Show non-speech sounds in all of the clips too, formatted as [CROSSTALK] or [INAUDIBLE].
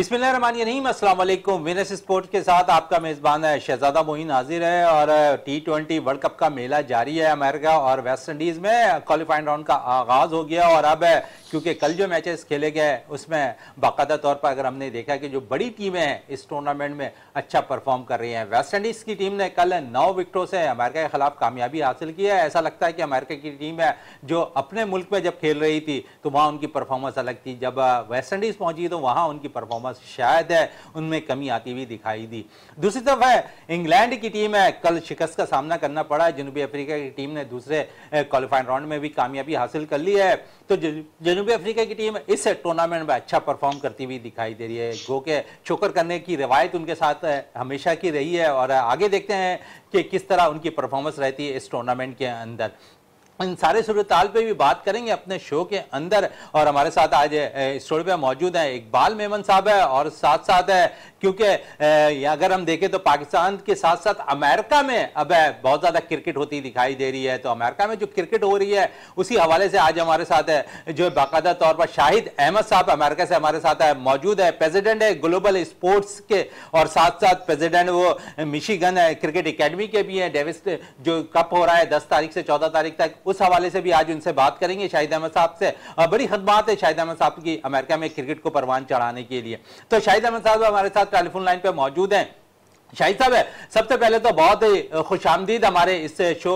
बिस्मिल्लाहिर्रहमानिर्रहीम अस्सलाम वालेकुम विनस स्पोर्ट्स के साथ आपका मेज़बान है शहजादा मोइन हाजिर है और टी ट्वेंटी वर्ल्ड कप का मेला जारी है अमेरिका और वेस्ट इंडीज़ में। क्वालिफाइंग राउंड का आगाज़ हो गया और अब, क्योंकि कल जो मैचेस खेले गए, उसमें बाकायदा तौर पर अगर हमने देखा कि जो बड़ी टीमें हैं, इस टूर्नामेंट में अच्छा परफॉर्म कर रही हैं। वेस्ट इंडीज़ की टीम ने कल नौ विकटों से अमेरिका के खिलाफ कामयाबी हासिल की है। ऐसा लगता है कि अमेरिका की टीम है जो अपने मुल्क में जब खेल रही थी तो वहाँ उनकी परफॉर्मेंस अलग थी। जब वेस्ट इंडीज़ पहुँची तो वहाँ उनकी परफॉर्मेंस शायद है, उनमें कमी आती हुई दिखाई दी। दूसरी तरफ़ है, इंग्लैंड की टीम है, कल शिकस्त का सामना करना पड़ा है। जनूबी अफ्रीका की टीम ने दूसरे क्वालिफाइंग राउंड में भी कामयाबी हासिल कर ली है। तो जनूबी अफ्रीका की टीम इस टूर्नामेंट में अच्छा परफॉर्म करती हुई दिखाई दे रही है। गो के चोकर करने की रिवायत उनके साथ हमेशा की रही है और आगे देखते हैं कि किस तरह उनकी परफॉर्मेंस रहती है इस टूर्नामेंट के अंदर। इन सारे सूरत पे भी बात करेंगे अपने शो के अंदर। और हमारे साथ आज स्टूडियो पे मौजूद हैं इकबाल मेमन साहब है और साथ साथ है, क्योंकि अगर हम देखें तो पाकिस्तान के साथ साथ अमेरिका में अब बहुत ज़्यादा क्रिकेट होती दिखाई दे रही है। तो अमेरिका में जो क्रिकेट हो रही है, उसी हवाले से आज हमारे साथ है, जो बाकायदा तौर पर शाहिद अहमद साहब अमेरिका से हमारे साथ है, मौजूद है। प्रेजिडेंट है ग्लोबल स्पोर्ट्स के, और साथ साथ प्रेजिडेंट वो मिशीगन क्रिकेट अकेडमी के भी है। डेविस, जो कप हो रहा है दस तारीख से चौदह तारीख तक उस हवाले से भी आज उनसे बात करेंगे शाहिद अहमद साहब से। बड़ी खदमात है शाहिद अहमद साहब की अमेरिका में क्रिकेट को परवान चढ़ाने के लिए। तो शाहिद अहमद साहब हमारे साथ टेलीफोन लाइन पर मौजूद हैं। शाहिद साहब, सबसे पहले तो बहुत ही खुश आमदीद हमारे इस शो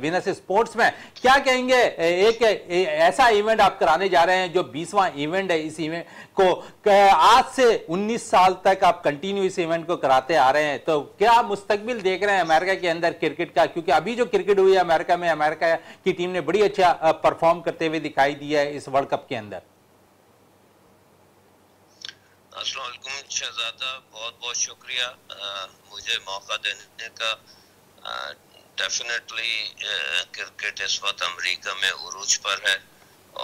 विनस स्पोर्ट्स में। क्या कहेंगे एक ऐसा इवेंट आप कराने जा रहे हैं जो बीसवां इवेंट है इस इवेंट को आज से 19 साल तक आप कंटिन्यू इस इवेंट को कराते आ रहे हैं। तो क्या आप मुस्तकबिल देख रहे हैं अमेरिका के अंदर क्रिकेट का? क्योंकि अभी जो क्रिकेट हुई है अमेरिका में, अमेरिका की टीम ने बड़ी अच्छा परफॉर्म करते हुए दिखाई दिया है इस वर्ल्ड कप के अंदर। असलकुम शहजादा बहुत बहुत शुक्रिया आ, मुझे मौका देने का डेफिनेटली क्रिकेट इस वक्त अमेरिका में उरूज पर है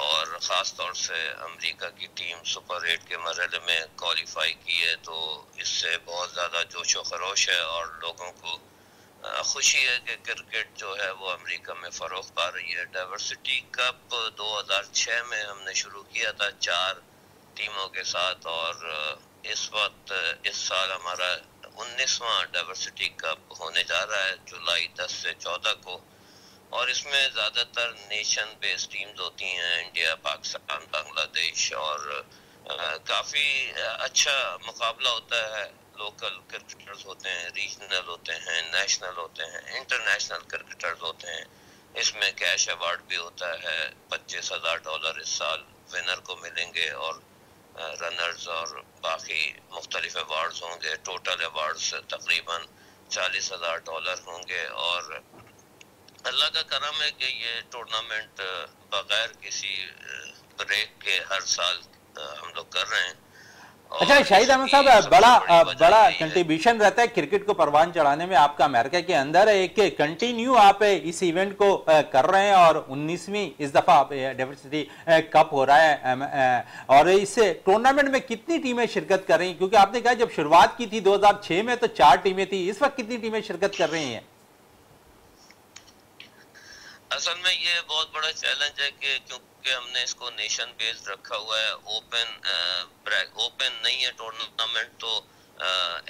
और ख़ास तौर से अमेरिका की टीम सुपर एट के मरहले में क्वालिफाई की है तो इससे बहुत ज़्यादा जोश व खरोश है और लोगों को खुशी है कि क्रिकेट जो है वो अमेरिका में फ़रोग पा रही है। डाइवर्सिटी कप 2006 में हमने शुरू किया था चार टीमों के साथ और इस वक्त इस साल हमारा उन्नीसवा डाइवर्सिटी कप होने जा रहा है, जुलाई 10 से 14 को। और इसमें ज़्यादातर नेशन बेस्ड टीम्स होती हैं, इंडिया, पाकिस्तान, बांग्लादेश और काफ़ी अच्छा मुकाबला होता है। लोकल क्रिकेटर्स होते हैं रीजनल होते हैं नेशनल होते हैं इंटरनेशनल क्रिकेटर्स होते हैं। इसमें कैश अवार्ड भी होता है, पच्चीस हज़ार डॉलर इस साल विनर को मिलेंगे और रनर्स और बाकी मुख्तलिफ़ अवार्ड्स होंगे। टोटल अवार्ड्स तकरीबन चालीस हज़ार डॉलर होंगे और अल्लाह का करम है कि ये टूर्नामेंट बगैर किसी ब्रेक के हर साल हम लोग कर रहे हैं। अच्छा शाहिद अहमद साहब बड़ा बड़ा कंट्रीब्यूशन रहता है क्रिकेट को परवान चढ़ाने में आपका अमेरिका के अंदर। एक कंटिन्यू आप इस इवेंट को कर रहे हैं और 19वीं इस दफ़ा डाइवर्सिटी कप हो रहा है और इस टूर्नामेंट में कितनी टीमें शिरकत कर रही हैं? क्योंकि आपने कहा जब शुरुआत की थी 2006 में तो चार टीमें थी इस वक्त कितनी टीमें शिरकत कर रही हैं? असल में ये बहुत बड़ा चैलेंज है कि क्योंकि हमने इसको नेशन बेस्ड रखा हुआ है ओपन ओपन नहीं है टूर्नामेंट तो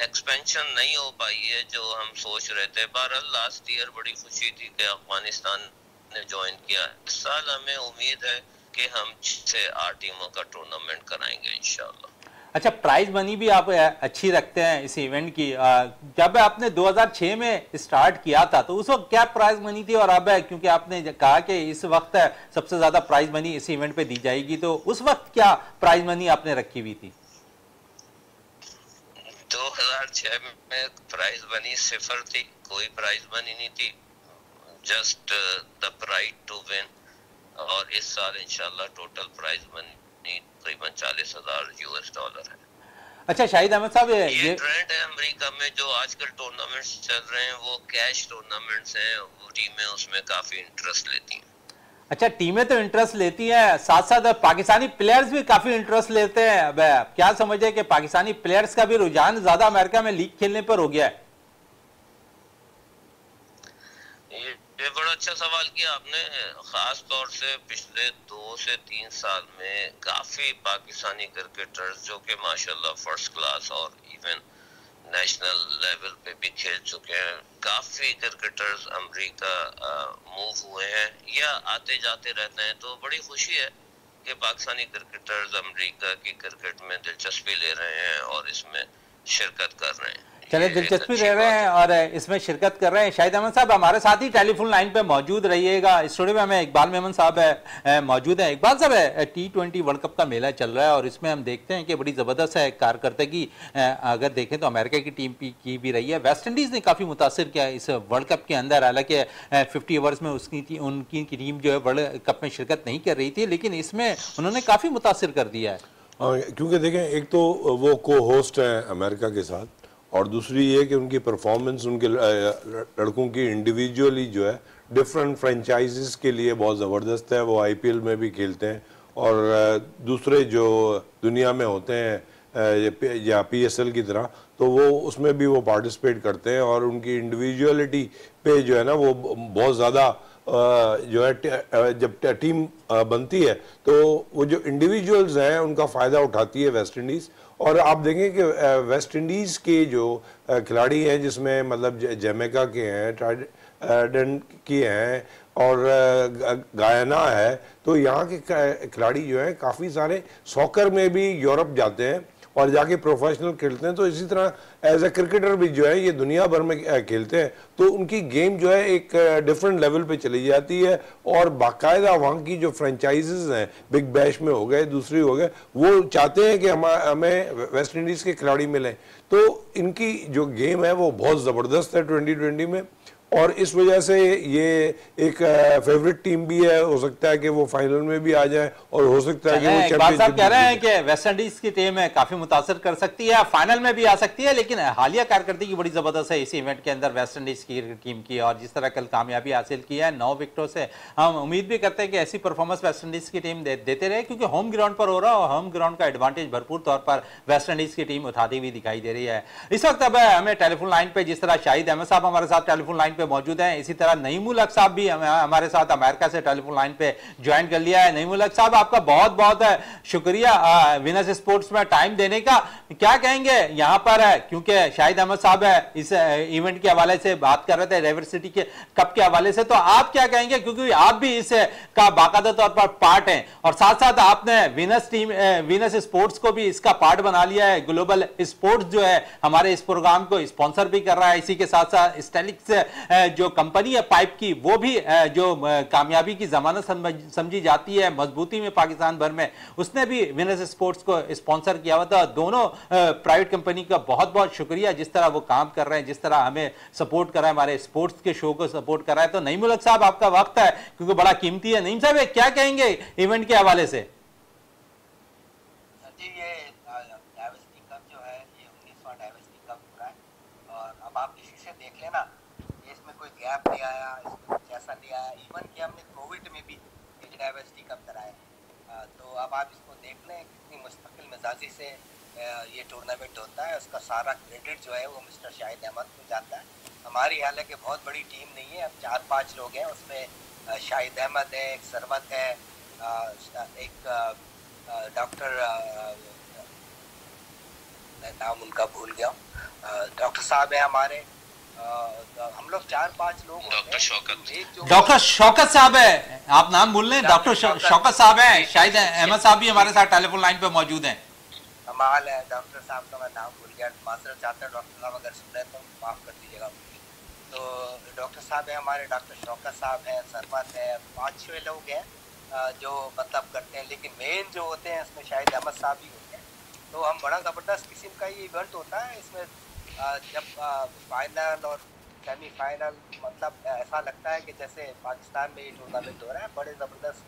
एक्सपेंशन नहीं हो पाई है जो हम सोच रहे थे। बहरहाल लास्ट ईयर बड़ी खुशी थी कि अफ़गानिस्तान ने ज्वाइन किया। इस साल हमें उम्मीद है कि हम से आठ टीमों का टूर्नामेंट कराएँगे, इंशाल्लाह। अच्छा प्राइज मनी भी आप अच्छी रखते हैं इस इवेंट की। जब आपने 2006 में स्टार्ट किया था तो उस वक्त क्या प्राइज मनी थी और अब है? क्योंकि आपने कहा कि इस वक्त सबसे ज़्यादा प्राइज मनी इस इवेंट पे दी जाएगी तो उस वक्त क्या प्राइज मनी आपने रखी हुई थी? 2006 में प्राइज मनी सिफर थी, कोई प्राइज मनी नहीं थी जस्ट द टू विन और इस साल इंशाल्लाह टोटल प्राइज मनी तकरीबन चालीस हज़ार यूएस डॉलर है। अच्छा शाहिद अहमद साहब ये, ये ट्रेंड है अमेरिका में जो आजकल टूर्नामेंट्स चल रहे हैं वो कैश टूर्नामेंट्स हैं वो टीमें उसमें काफ़ी इंटरेस्ट लेती हैं। अच्छा टीमें तो इंटरेस्ट लेती हैं साथ साथ पाकिस्तानी प्लेयर्स भी काफ़ी इंटरेस्ट लेते हैं। अब क्या समझे कि पाकिस्तानी प्लेयर्स का भी रुझान ज़्यादा अमेरिका में लीग खेलने पर हो गया है? ये ये बड़ा अच्छा सवाल किया आपने। खास तौर से पिछले दो से तीन साल में काफ़ी पाकिस्तानी क्रिकेटर्स जो कि माशाल्लाह फ़र्स्ट क्लास और इवन नेशनल लेवल पे भी खेल चुके हैं। काफ़ी क्रिकेटर्स अमेरिका मूव हुए हैं या आते जाते रहते हैं। तो बड़ी खुशी है कि पाकिस्तानी क्रिकेटर्स अमेरिका की क्रिकेट में दिलचस्पी ले रहे हैं और इसमें शिरकत कर रहे हैं। चले दिलचस्पी ले रहे हैं और इसमें शिरकत कर रहे हैं। शाहिद अहमद साहब हमारे साथ ही टेलीफोन लाइन पे मौजूद रहिएगा। स्टूडियो में हमें इकबाल मेमन साहब है मौजूद है। इकबाल साहब है टी ट्वेंटी वर्ल्ड कप का मेला चल रहा है और इसमें हम देखते हैं कि बड़ी ज़बरदस्त है कारकर्दगी। अगर देखें तो अमेरिका की टीम की भी रही है। वेस्ट इंडीज़ ने काफ़ी मुतासर किया इस वर्ल्ड कप के अंदर। हालाँकि फिफ्टी ओवर्स में उसकी उनकी टीम जो है वर्ल्ड कप में शिरकत नहीं कर रही थी लेकिन इसमें उन्होंने काफ़ी मुतासर कर दिया है। हाँ, क्योंकि देखें एक तो वो को होस्ट है अमेरिका के साथ और दूसरी ये कि उनकी परफॉर्मेंस उनके लड़कों की इंडिविजुअली जो है डिफरेंट फ्रेंचाइजीज के लिए बहुत ज़बरदस्त है। वो आईपीएल में भी खेलते हैं और दूसरे जो दुनिया में होते हैं या पीएसएल की तरह तो वो उसमें भी वो पार्टिसिपेट करते हैं और उनकी इंडिविजुअलिटी पे जो है ना, वो बहुत ज़्यादा जो है जब टीम बनती है तो वो जो इंडिविजुअल्स हैं, उनका फ़ायदा उठाती है वेस्ट इंडीज़ और आप देखें कि वेस्ट इंडीज़ के जो खिलाड़ी हैं, जिसमें मतलब जमैका के हैं ट्राइडेंट के हैं, और गायना है तो यहाँ के, खिलाड़ी जो हैं, काफ़ी सारे सॉकर में भी यूरोप जाते हैं। और जाके प्रोफेशनल खेलते हैं तो इसी तरह एज ए क्रिकेटर भी जो है, ये दुनिया भर में खेलते हैं तो उनकी गेम जो है एक डिफरेंट लेवल पे चली जाती है और बाकायदा वहाँ की जो फ्रेंचाइजेज हैं बिग बैश में हो गए, दूसरी हो गए, वो चाहते हैं कि हम, हमें वेस्ट इंडीज़ के खिलाड़ी मिलें। तो इनकी जो गेम है, वो बहुत ज़बरदस्त है ट्वेंटी में। और इस वजह से ये एक फेवरेट टीम भी है। हो सकता है कि वो फाइनल में भी आ जाए और हो सकता है कि वो चैंपियनशिप कह रहे हैं कि वेस्ट इंडीज की टीम है काफ़ी मुतासर कर सकती है। फाइनल में भी आ सकती है लेकिन हालिया कारकर्दगी बड़ी ज़बरदस्त है इस इवेंट के अंदर वेस्ट इंडीज की टीम की। और जिस तरह कल कामयाबी हासिल की है नौ विकेटों से हम उम्मीद भी करते हैं कि ऐसी परफॉर्मेंस वेस्ट इंडीज की टीम देते रहे क्योंकि होम ग्राउंड पर हो रहा है और होम ग्राउंड का एडवांटेज भरपूर तौर पर वेस्ट इंडीज की टीम उठाती हुई दिखाई दे रही है। इस वक्त अब हमें टेलीफोन लाइन पर जिस तरह शाहिद अहमद साहब हमारे साथ टेलीफोन लाइन पे मौजूद है। इसी तरह नईमुल हक साहब भी हमारे साथ अमेरिका से टेलीफोन लाइन पे ज्वाइन कर लिया है। नईमुल हक साहब, आपका बहुत बहुत शुक्रिया विनस स्पोर्ट्स में टाइम देने का। क्या कहेंगे? यहाँ पर है क्योंकि शाहिद अहमद साहब इस इवेंट के हवाले से बात कर रहे थे, रेवर सिटी के कप के हवाले से। तो आप क्या कहेंगे? क्योंकि आप भी इस का बाकायदा तौर पर पार्ट हैं। और साथ साथ आपने विनस टीम विनस स्पोर्ट्स को भी इसका पार्ट बना लिया है। ग्लोबल स्पोर्ट्स जो है, हमारे इस प्रोग्राम को स्पॉन्सर भी कर रहा है। इसी के साथ साथ स्टेलिक्स जो कंपनी है पाइप की, वो भी जो कामयाबी की जमानत समझी जाती है मजबूती में पाकिस्तान भर में। उसने भी विनर्स स्पोर्ट्स को स्पॉन्सर किया हुआ था। दोनों प्राइवेट कंपनी का बहुत बहुत शुक्रिया। जिस तरह वो काम कर रहे हैं, जिस तरह हमें सपोर्ट कर रहा है, हमारे स्पोर्ट्स के शो को सपोर्ट कर रहा है तो नई मुलक साहब, आपका वक्त है, क्योंकि बड़ा कीमती है। नईम साहब क्या कहेंगे इवेंट के हवाले से? गैप नहीं आया इसमें कुछ ऐसा नहीं आया इवन कि हमने कोविड में भी ये डाइवर्सिटी कब कराया तो अब आप इसको देख लें, कितनी मुस्तकिल मिजाजी से ये टूर्नामेंट होता है। उसका सारा क्रेडिट जो है वो मिस्टर शाहिद अहमद को जाता है। हमारी हालाँकि बहुत बड़ी टीम नहीं है, अब चार पाँच लोग हैं। उसमें शाहिद अहमद है, एक सरमत है एक डॉक्टर मैं नाम उनका भूल गया डॉक्टर साहब है हमारे। हम लोग चार पाँच लोग डॉक्टर शौकत। डॉक्टर शौकत साहब है। आप नाम बोल रहे डॉक्टर शौकत साहब है। शायद अहमद साहब भी हमारे साथ टेलीफोन लाइन पे मौजूद हैं। कमाल है। डॉक्टर साहब का मैं नाम भूल गया। मास्टर चाहते हैं डॉक्टर साहब अगर सुन रहे तो माफ़ कर दीजिएगा तो डॉक्टर साहब है हमारे। डॉक्टर शौकत साहब है है। पाँच छः लोग हैं जो मतलब करते हैं। लेकिन मेन जो होते हैं इसमें शायद अहमद साहब ही होते हैं। तो हम बड़ा ज़बरदस्त किस्म का ये इवेंट होता है। इसमें जब फाइनल और सेमीफाइनल मतलब ऐसा लगता है कि जैसे पाकिस्तान में ये टूर्नामेंट हो रहा है, बड़े ज़बरदस्त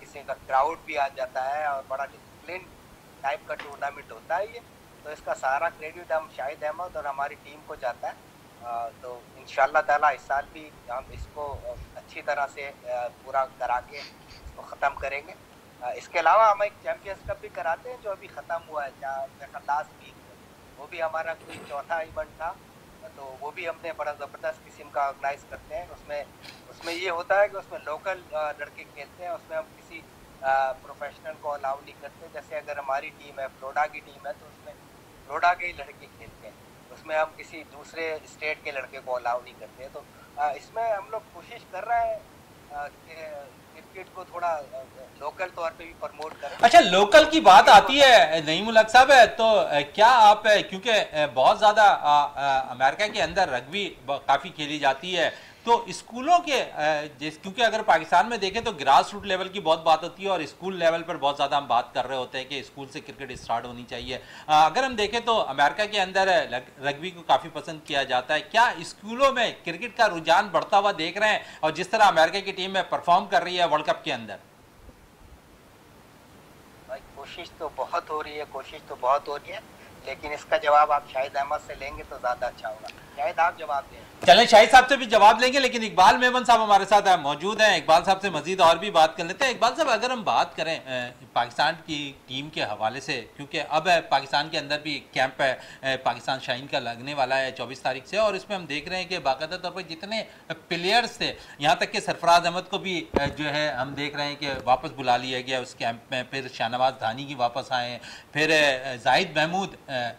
किसी का क्राउड भी आ जाता है और बड़ा डिसिप्लिन टाइप का टूर्नामेंट होता है ये। तो इसका सारा क्रेडिट हम शाहिद अहमद और हमारी टीम को जाता है। तो इन ताला इस साल भी हम इसको अच्छी तरह से पूरा करा के इसको ख़त्म करेंगे। इसके अलावा हम एक चैम्पियंस कप भी कराते हैं जो अभी ख़त्म हुआ है लास्ट वीक वो भी हमारा कोई चौथा इवेंट था तो वो भी हमने बड़ा ज़बरदस्त किस्म का ऑर्गेनाइज करते हैं। उसमें उसमें ये होता है कि उसमें लोकल लड़के खेलते हैं, उसमें हम किसी प्रोफेशनल को अलाउ नहीं करते। जैसे अगर हमारी टीम है फ्लोडा की टीम है तो उसमें फ्लोडा के ही लड़के खेलते हैं। उसमें हम किसी दूसरे स्टेट के लड़के को अलाउ नहीं करते। तो इसमें हम लोग कोशिश कर रहे हैं क्रिकेट को थोड़ा लोकल तौर पे भी प्रमोट करें। अच्छा लोकल की बात आती है नहीं मुलक साहब तो क्या आप क्योंकि बहुत ज़्यादा अमेरिका के अंदर रग्बी काफ़ी खेली जाती है तो स्कूलों के जिस, क्योंकि अगर पाकिस्तान में देखें तो ग्रास रूट लेवल की बहुत बात होती है और स्कूल लेवल पर बहुत ज़्यादा हम बात कर रहे होते हैं कि स्कूल से क्रिकेट स्टार्ट होनी चाहिए। अगर हम देखें तो अमेरिका के अंदर रग्बी को काफ़ी पसंद किया जाता है। क्या स्कूलों में क्रिकेट का रुझान बढ़ता हुआ देख रहे हैं और जिस तरह अमेरिका की टीम में परफॉर्म कर रही है वर्ल्ड कप के अंदर? कोशिश तो बहुत हो रही है, कोशिश तो बहुत हो रही है, लेकिन इसका जवाब आप शाहिद अहमद से लेंगे तो ज़्यादा अच्छा होगा। शायद आप जवाब दें। चले, शाहिद साहब से भी जवाब लेंगे, लेकिन इकबाल मेमन साहब हमारे साथ मौजूद हैं। इकबाल साहब से मजीद और भी बात कर लेते हैं। इकबाल साहब, अगर हम बात करें पाकिस्तान की टीम के हवाले से, क्योंकि अब पाकिस्तान के अंदर भी कैंप है पाकिस्तान शाइन का लगने वाला है चौबीस तारीख से, और इसमें हम देख रहे हैं कि बाकायदा तौर पर जितने प्लेयर्स थे, यहाँ तक कि सरफराज अहमद को भी जो है, हम देख रहे हैं कि वापस बुला लिया गया उस कैंप में। फिर शाहनवाज धानी की वापस आए फिर जाहिद महमूद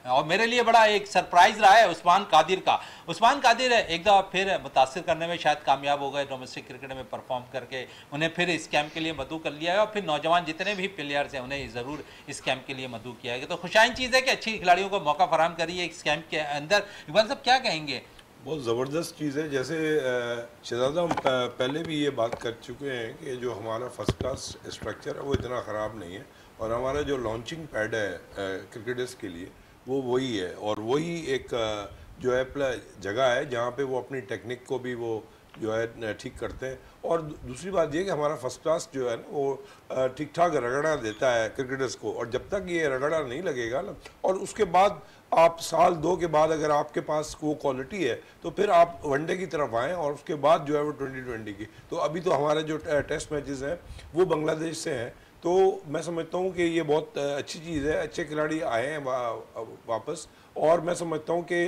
और मेरे लिए बड़ा एक सरप्राइज़ रहा है उस्मान कादिर का। उस्मान कादिर एक दफ़ा फिर मुतासर करने में शायद कामयाब हो गए डोमेस्टिक क्रिकेट में परफॉर्म करके उन्हें फिर इस कैंप के लिए मदू कर लिया है और फिर नौजवान जितने भी प्लेयर्स हैं उन्हें ज़रूर इस कैंप के लिए मदू किया है। तो खुशाइन चीज़ है कि अच्छी खिलाड़ियों को मौका फराम करिए इस कैंप के अंदर। इकबाल साहब, क्या कहेंगे? बहुत ज़बरदस्त चीज़ है। जैसे शहजादा हम पहले भी ये बात कर चुके हैं कि जो हमारा फ़र्स्ट क्लास स्ट्रक्चर है, वो इतना ख़राब नहीं है और हमारा जो लॉन्चिंग पैड है क्रिकेटर्स के लिए, वो वही है और वही एक जो है जगह है जहाँ पे वो अपनी टेक्निक को भी वो जो है ठीक करते हैं। और दूसरी बात ये कि हमारा फ़र्स्ट क्लास जो है ना वो ठीक ठाक रगड़ा देता है क्रिकेटर्स को। और जब तक ये रगड़ा नहीं लगेगा ना और उसके बाद आप साल दो के बाद अगर आपके पास वो क्वालिटी है तो फिर आप वनडे की तरफ़ आएँ और उसके बाद जो है वो ट्वेंटी ट्वेंटी की। तो अभी तो हमारे जो टेस्ट मैचेस हैं वो बांग्लादेश से हैं। तो मैं समझता हूँ कि ये बहुत अच्छी चीज़ है अच्छे खिलाड़ी आए हैं वा, वापस। और मैं समझता हूँ कि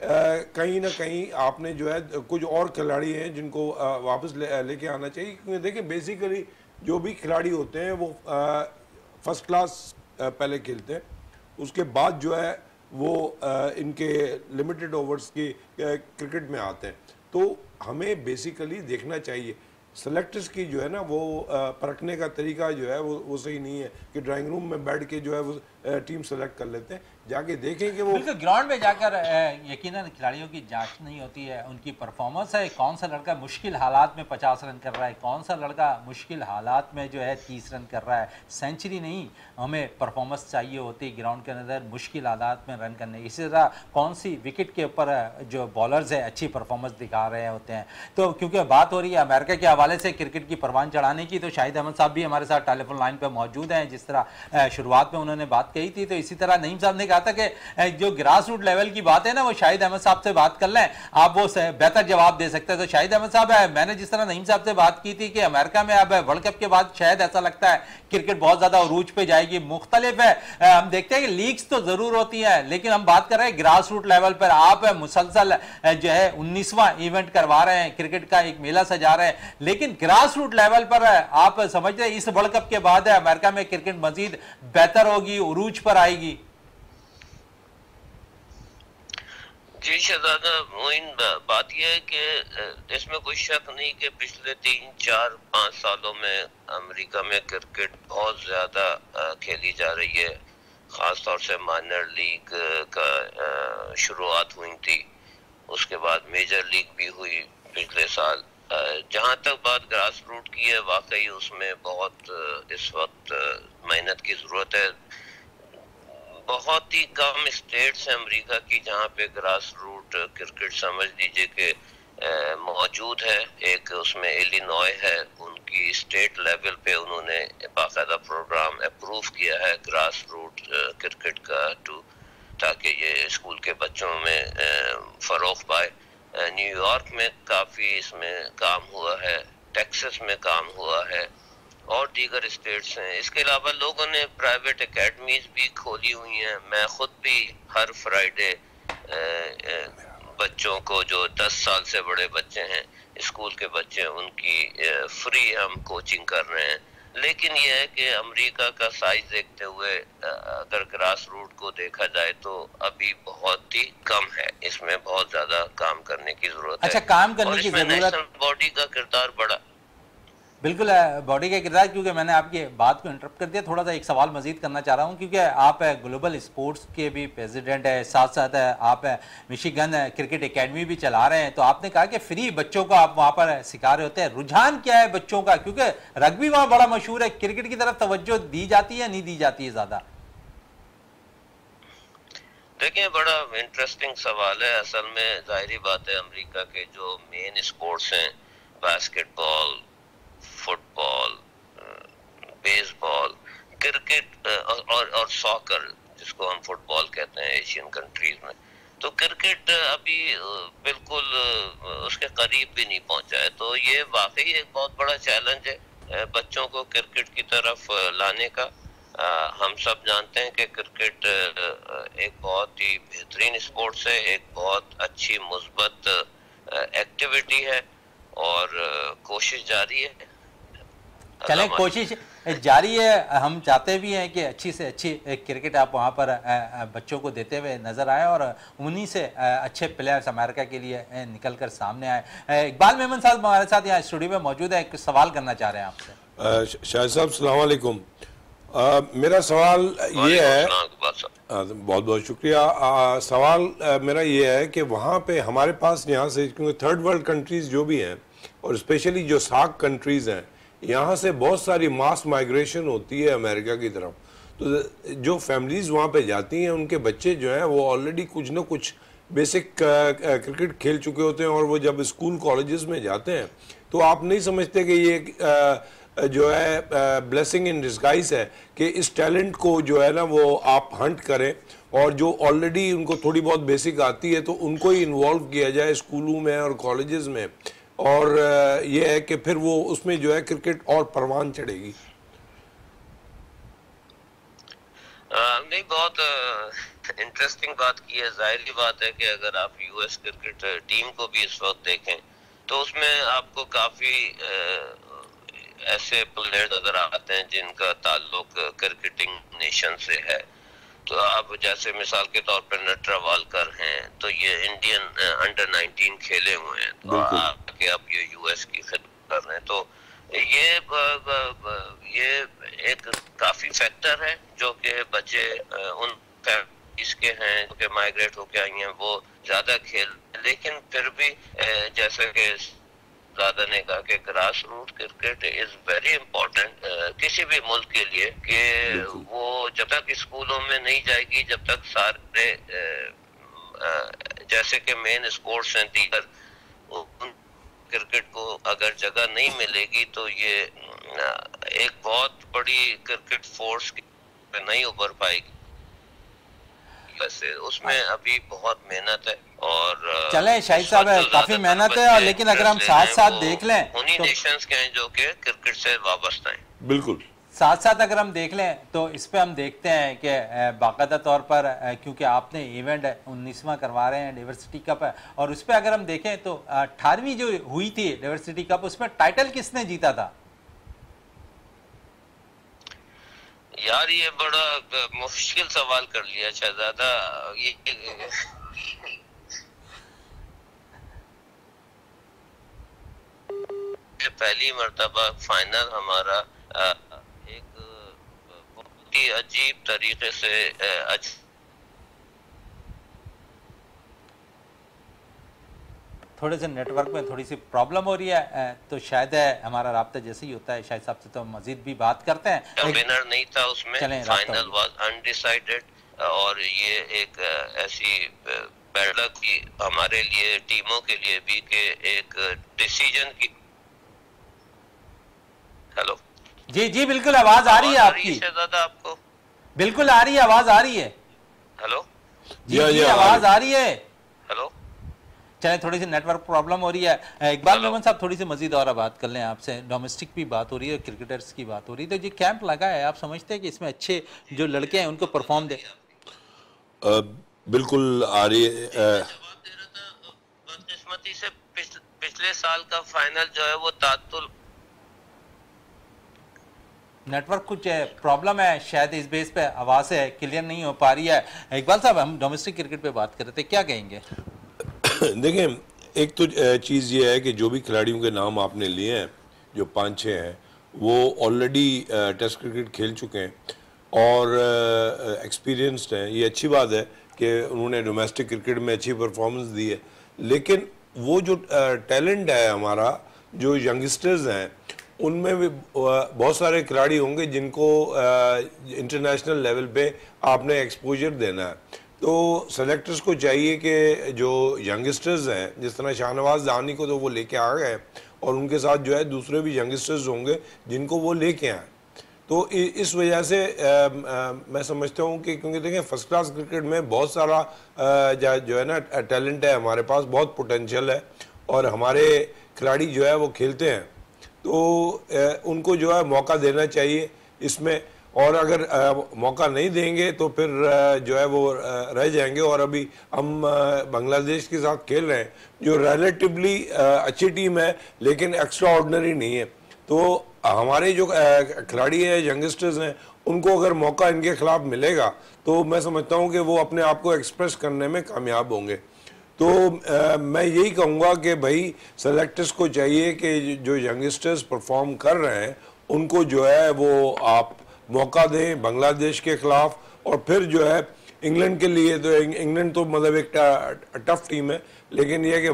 कहीं ना कहीं आपने जो है कुछ और खिलाड़ी हैं जिनको आ, वापस ले लेके आना चाहिए। क्योंकि देखिए बेसिकली जो भी खिलाड़ी होते हैं वो फ़र्स्ट क्लास पहले खेलते हैं। उसके बाद जो है वो आ, इनके लिमिटेड ओवर्स की क्रिकेट में आते हैं। तो हमें बेसिकली देखना चाहिए। सेलेक्टर्स की जो है ना वो परखने का तरीका जो है वो वो सही नहीं है कि ड्राइंग रूम में बैठ के जो है वो टीम सेलेक्ट कर लेते हैं। जाके देखें कि वो बिल्कुल ग्राउंड में जाकर यकीनन खिलाड़ियों की जाँच नहीं होती है, उनकी परफॉर्मेंस है, कौन सा लड़का मुश्किल हालात में पचास रन कर रहा है, कौन सा लड़का मुश्किल हालात में जो है तीस रन कर रहा है सेंचुरी नहीं, हमें परफॉर्मेंस चाहिए होती ग्राउंड के अंदर, मुश्किल हालात में रन करने। इसी तरह कौन सी विकेट के ऊपर जो बॉलर्स है, अच्छी परफॉर्मेंस दिखा रहे होते हैं। तो क्योंकि बात हो रही है अमेरिका के हवाले से क्रिकेट की परवान चढ़ाने की तो शाहिद अहमद साहब भी हमारे साथ टेलीफोन लाइन पर मौजूद हैं, जिस तरह शुरुआत में उन्होंने बात कही थी तो इसी तरह नईम साहब ने कहा था कि जो ग्रास रूट लेवल की बात है ना, वो शाहिद अहमद साहब से बात कर लें। आप वो बेहतर जवाब दे सकते हैं। तो शाहिद अहमद साहब मैंने जिस तरह नईम साहब से बात की थी कि अमेरिका में अब वर्ल्ड कप के बाद शायद ऐसा लगता है, क्रिकेट बहुत ज़्यादा अरूज पे जाएगी, मुख्तलिफ़ है। हम देखते हैं कि लीग्स तो ज़रूर होती है, लेकिन हम बात कर रहे हैं ग्रास रूट लेवल पर। आप मुसलसल जो है, उन्नीसवां इवेंट करवा रहे हैं, क्रिकेट का एक मेला सजा रहे हैं। लेकिन ग्रास रूट लेवल पर आप समझ रहे हैं, इस वर्ल्ड कप के बाद अमेरिका में क्रिकेट मजीद बेहतर होगी, उरूज पर आएगी। जी शहजादा मोइन बात यह है कि इसमें कोई शक नहीं कि पिछले तीन, चार, पाँच सालों में अमेरिका में क्रिकेट बहुत ज़्यादा खेली जा रही है। ख़ास तौर से माइनर लीग का शुरुआत हुई थी। उसके बाद मेजर लीग भी हुई पिछले साल। जहाँ तक बात ग्रास रूट की है, वाकई उसमें बहुत इस वक्त मेहनत की ज़रूरत है। बहुत ही कम स्टेट्स हैं अमेरिका की जहाँ पे ग्रास रूट क्रिकेट समझ लीजिए कि मौजूद है। एक उसमें एलिनॉय है, उनकी स्टेट लेवल पे उन्होंने बाकायदा प्रोग्राम अप्रूव किया है ग्रास रूट क्रिकेट का टू ताकि ये स्कूल के बच्चों में फ़रोग पाए। न्यूयॉर्क में काफ़ी इसमें काम हुआ है टेक्सास में काम हुआ है। और दीगर स्टेट्स हैं। इसके अलावा लोगों ने प्राइवेट एकेडमीज भी खोली हुई हैं। मैं खुद भी हर फ्राइडे बच्चों को जो 10 साल से बड़े बच्चे हैं स्कूल के बच्चे उनकी फ्री हम कोचिंग कर रहे हैं। लेकिन यह है कि अमेरिका का साइज़ देखते हुए अगर ग्रास रूट को देखा जाए तो अभी बहुत ही कम है। इसमें बहुत ज़्यादा काम करने की ज़रूरत अच्छा, है काम करने की ज़रूरत बॉडी का किरदार बड़ा बिल्कुल बॉडी का किरदार, क्योंकि मैंने आपकी बात को इंटरप्ट कर दिया थोड़ा सा एक सवाल मजीद करना चाह रहा हूँ, क्योंकि आप ग्लोबल स्पोर्ट्स के भी प्रेसिडेंट है साथ साथ है आप मिशिगन क्रिकेट एकेडमी भी चला रहे हैं तो आपने कहा कि फ्री बच्चों को आप वहाँ पर सिखा रहे होते हैं। रुझान क्या है बच्चों का? क्योंकि रग्बी वहाँ बड़ा मशहूर है क्रिकेट की तरफ़ तवज्जो दी जाती है नहीं दी जाती है ज़्यादा? देखिए, बड़ा इंटरेस्टिंग सवाल है। असल में ज़ाहिर बात है, अमेरिका के जो मेन स्पोर्ट्स हैं बास्केटबॉल फुटबॉल बेसबॉल क्रिकेट और और सॉकर जिसको हम फुटबॉल कहते हैं एशियन कंट्रीज़ में। तो क्रिकेट अभी बिल्कुल उसके करीब भी नहीं पहुँचा है। तो ये वाकई एक बहुत बड़ा चैलेंज है बच्चों को क्रिकेट की तरफ़ लाने का। हम सब जानते हैं कि क्रिकेट एक बहुत ही बेहतरीन स्पोर्ट्स है, एक बहुत अच्छी मुस्बत एक्टिविटी है और कोशिश जारी है। चले कोशिश जारी है हम चाहते भी हैं कि अच्छी से अच्छी क्रिकेट आप वहाँ पर बच्चों को देते हुए नज़र आए और उन्हीं से अच्छे प्लेयर्स अमेरिका के लिए निकल कर सामने आए। इकबाल मेमन साहब हमारे साथ यहाँ स्टूडियो में मौजूद है एक सवाल करना चाह रहे हैं आपसे। शाहिद साहब सलामकुम मेरा सवाल ये है बहुत बहुत शुक्रिया। आ, सवाल आ, मेरा ये है कि वहाँ पे हमारे पास यहाँ से क्योंकि थर्ड वर्ल्ड कंट्रीज़ जो भी हैं और स्पेशली जो सार्क कंट्रीज़ हैं यहाँ से बहुत सारी मास माइग्रेशन होती है अमेरिका की तरफ़। तो जो फैमिलीज़ वहाँ पे जाती हैं, उनके बच्चे जो हैं, वो ऑलरेडी कुछ ना कुछ बेसिक क्रिकेट खेल चुके होते हैं और वो जब स्कूल कॉलेजेस में जाते हैं तो आप नहीं समझते कि ये जो है ब्लेसिंग इन डिस्गाइज है कि इस टैलेंट को जो है ना वो आप हंट करें और जो ऑलरेडी उनको थोड़ी बहुत बेसिक आती है तो उनको ही इन्वॉल्व किया जाए स्कूलों में और कॉलेजेस में। और ये है कि फिर वो उसमें जो है क्रिकेट और परवान चढ़ेगी। नहीं, बहुत इंटरेस्टिंग बात की है। ज़ाहिर बात है कि अगर आप यूएस क्रिकेट टीम को भी इस वक्त देखें तो उसमें आपको काफ़ी ऐसे प्लेयर नज़र आते हैं जिनका ताल्लुक क्रिकेटिंग नेशन से है। तो आप जैसे मिसाल के तौर पर नटरावालकर हैं तो ये इंडियन अंडर 19 खेले हुए हैं तो आके आप ये यूएस की खिदमत कर रहे हैं तो ये ब, ब, ब, ये एक काफ़ी फैक्टर है जो कि बच्चे उन इसके हैं जो माइग्रेट होके आई हैं वो ज़्यादा खेल लेकिन फिर भी जैसे कि दादा ने कहा कि grass root cricket is very important किसी भी मुल्क के लिए कि वो जब तक स्कूलों में नहीं जाएगी जब तक सारे जैसे कि मेन स्पोर्ट्स हैं दीगर क्रिकेट को अगर जगह नहीं मिलेगी तो ये एक बहुत बड़ी क्रिकेट फोर्स नहीं उभर पाएगी। वैसे उसमें अभी बहुत मेहनत है और चले शाहिद साहब काफ़ी मेहनत है और लेकिन अगर हम साथ साथ देख लें उन्हीं तो, नेशंस के हैं जो कि क्रिकेट से वाबस्ता हैं। बिल्कुल। साथ साथ अगर हम देख लें तो इस पे हम देखते हैं कि बाकायदा तौर पर क्योंकि आपने इवेंट उन्नीसवा करवा रहे हैं डाइवर्सिटी कप है और उस पर अगर हम देखें तो अठारहवीं जो हुई थी डाइवर्सिटी कप उसमें टाइटल किसने जीता था? यार, ये बड़ा मुश्किल सवाल कर लिया शहजादा। ये पहली मरतबा फाइनल हमारा एक बहुत ही अजीब तरीके से थोड़े से नेटवर्क में थोड़ी सी प्रॉब्लम हो रही है तो शायद है हमारा रबता जैसे ही होता है शायद साहब से तो हम मजीद भी बात करते हैं। विनर नहीं था उसमें फाइनल वाज अनडिसाइडेड और ये एक ऐसी बैडलक की हमारे लिए टीमों के लिए भी कि एक डिसीज़न की हेलो जी जी बिल्कुल आवाज़ आ रही है आपकी। ज़्यादा आपको? बिल्कुल आ रही है आवाज़ आ रही है। हेलो जी जी आवाज़ आ रही है। चाहे थोड़ी सी नेटवर्क प्रॉब्लम हो रही है। इकबाल मेमन साहब थोड़ी सी मजीद और बात कर लें आपसे। डोमेस्टिक भी बात हो रही है क्रिकेटर्स की बात हो रही है। तो जो कैंप लगा है आप समझते हैं कि इसमें अच्छे जो लड़के हैं उनको परफॉर्म दे बिल्कुल आ रही है पिछले साल का फाइनल जो है वो तातुल नेटवर्क कुछ प्रॉब्लम है शायद इस बेस पे आवाज़ है क्लियर नहीं हो पा रही है। इकबाल साहब हम डोमेस्टिक क्रिकेट पे बात कर रहे थे क्या कहेंगे? [COUGHS] देखें एक तो चीज़ ये है कि जो भी खिलाड़ियों के नाम आपने लिए हैं, जो पाँच छः हैं, वो ऑलरेडी टेस्ट क्रिकेट खेल चुके हैं और एक्सपीरियंसड हैं। ये अच्छी बात है कि उन्होंने डोमेस्टिक क्रिकेट में अच्छी परफॉर्मेंस दी है। लेकिन वो जो टैलेंट है हमारा, जो यंगस्टर्स हैं, उनमें भी बहुत सारे खिलाड़ी होंगे जिनको इंटरनेशनल लेवल पे आपने एक्सपोजर देना है। तो सेलेक्टर्स को चाहिए कि जो यंगस्टर्स हैं जिस तरह शाहनवाज दानी को तो वो लेके आ गए और उनके साथ जो है दूसरे भी यंगस्टर्स होंगे जिनको वो लेके आए। तो इस वजह से आ, आ, मैं समझता हूँ कि क्योंकि देखें फ़र्स्ट क्लास क्रिकेट में बहुत सारा आ, जो है ना टैलेंट है हमारे पास बहुत पोटेंशियल है और हमारे खिलाड़ी जो है वो खेलते हैं। तो आ, उनको जो है मौका देना चाहिए। इसमें और अगर आ, मौका नहीं देंगे तो फिर आ, जो है वो रह जाएँगे। और अभी हम बांग्लादेश के साथ खेल रहे हैं जो रिलेटिवली अच्छी टीम है लेकिन एक्स्ट्रा ऑर्डनरी नहीं है। तो हमारे जो खिलाड़ी हैं यंगस्टर्स हैं उनको अगर मौका इनके खिलाफ मिलेगा तो मैं समझता हूँ कि वो अपने आप को एक्सप्रेस करने में कामयाब होंगे। तो आ, मैं यही कहूँगा कि भाई सेलेक्टर्स को चाहिए कि जो यंगस्टर्स परफॉर्म कर रहे हैं उनको जो है वो आप मौका दें बांग्लादेश के खिलाफ और फिर जो है, इंग्लैंड के लिए तो इंग्लैंड तो मतलब एक टफ टीम है, लेकिन यह कि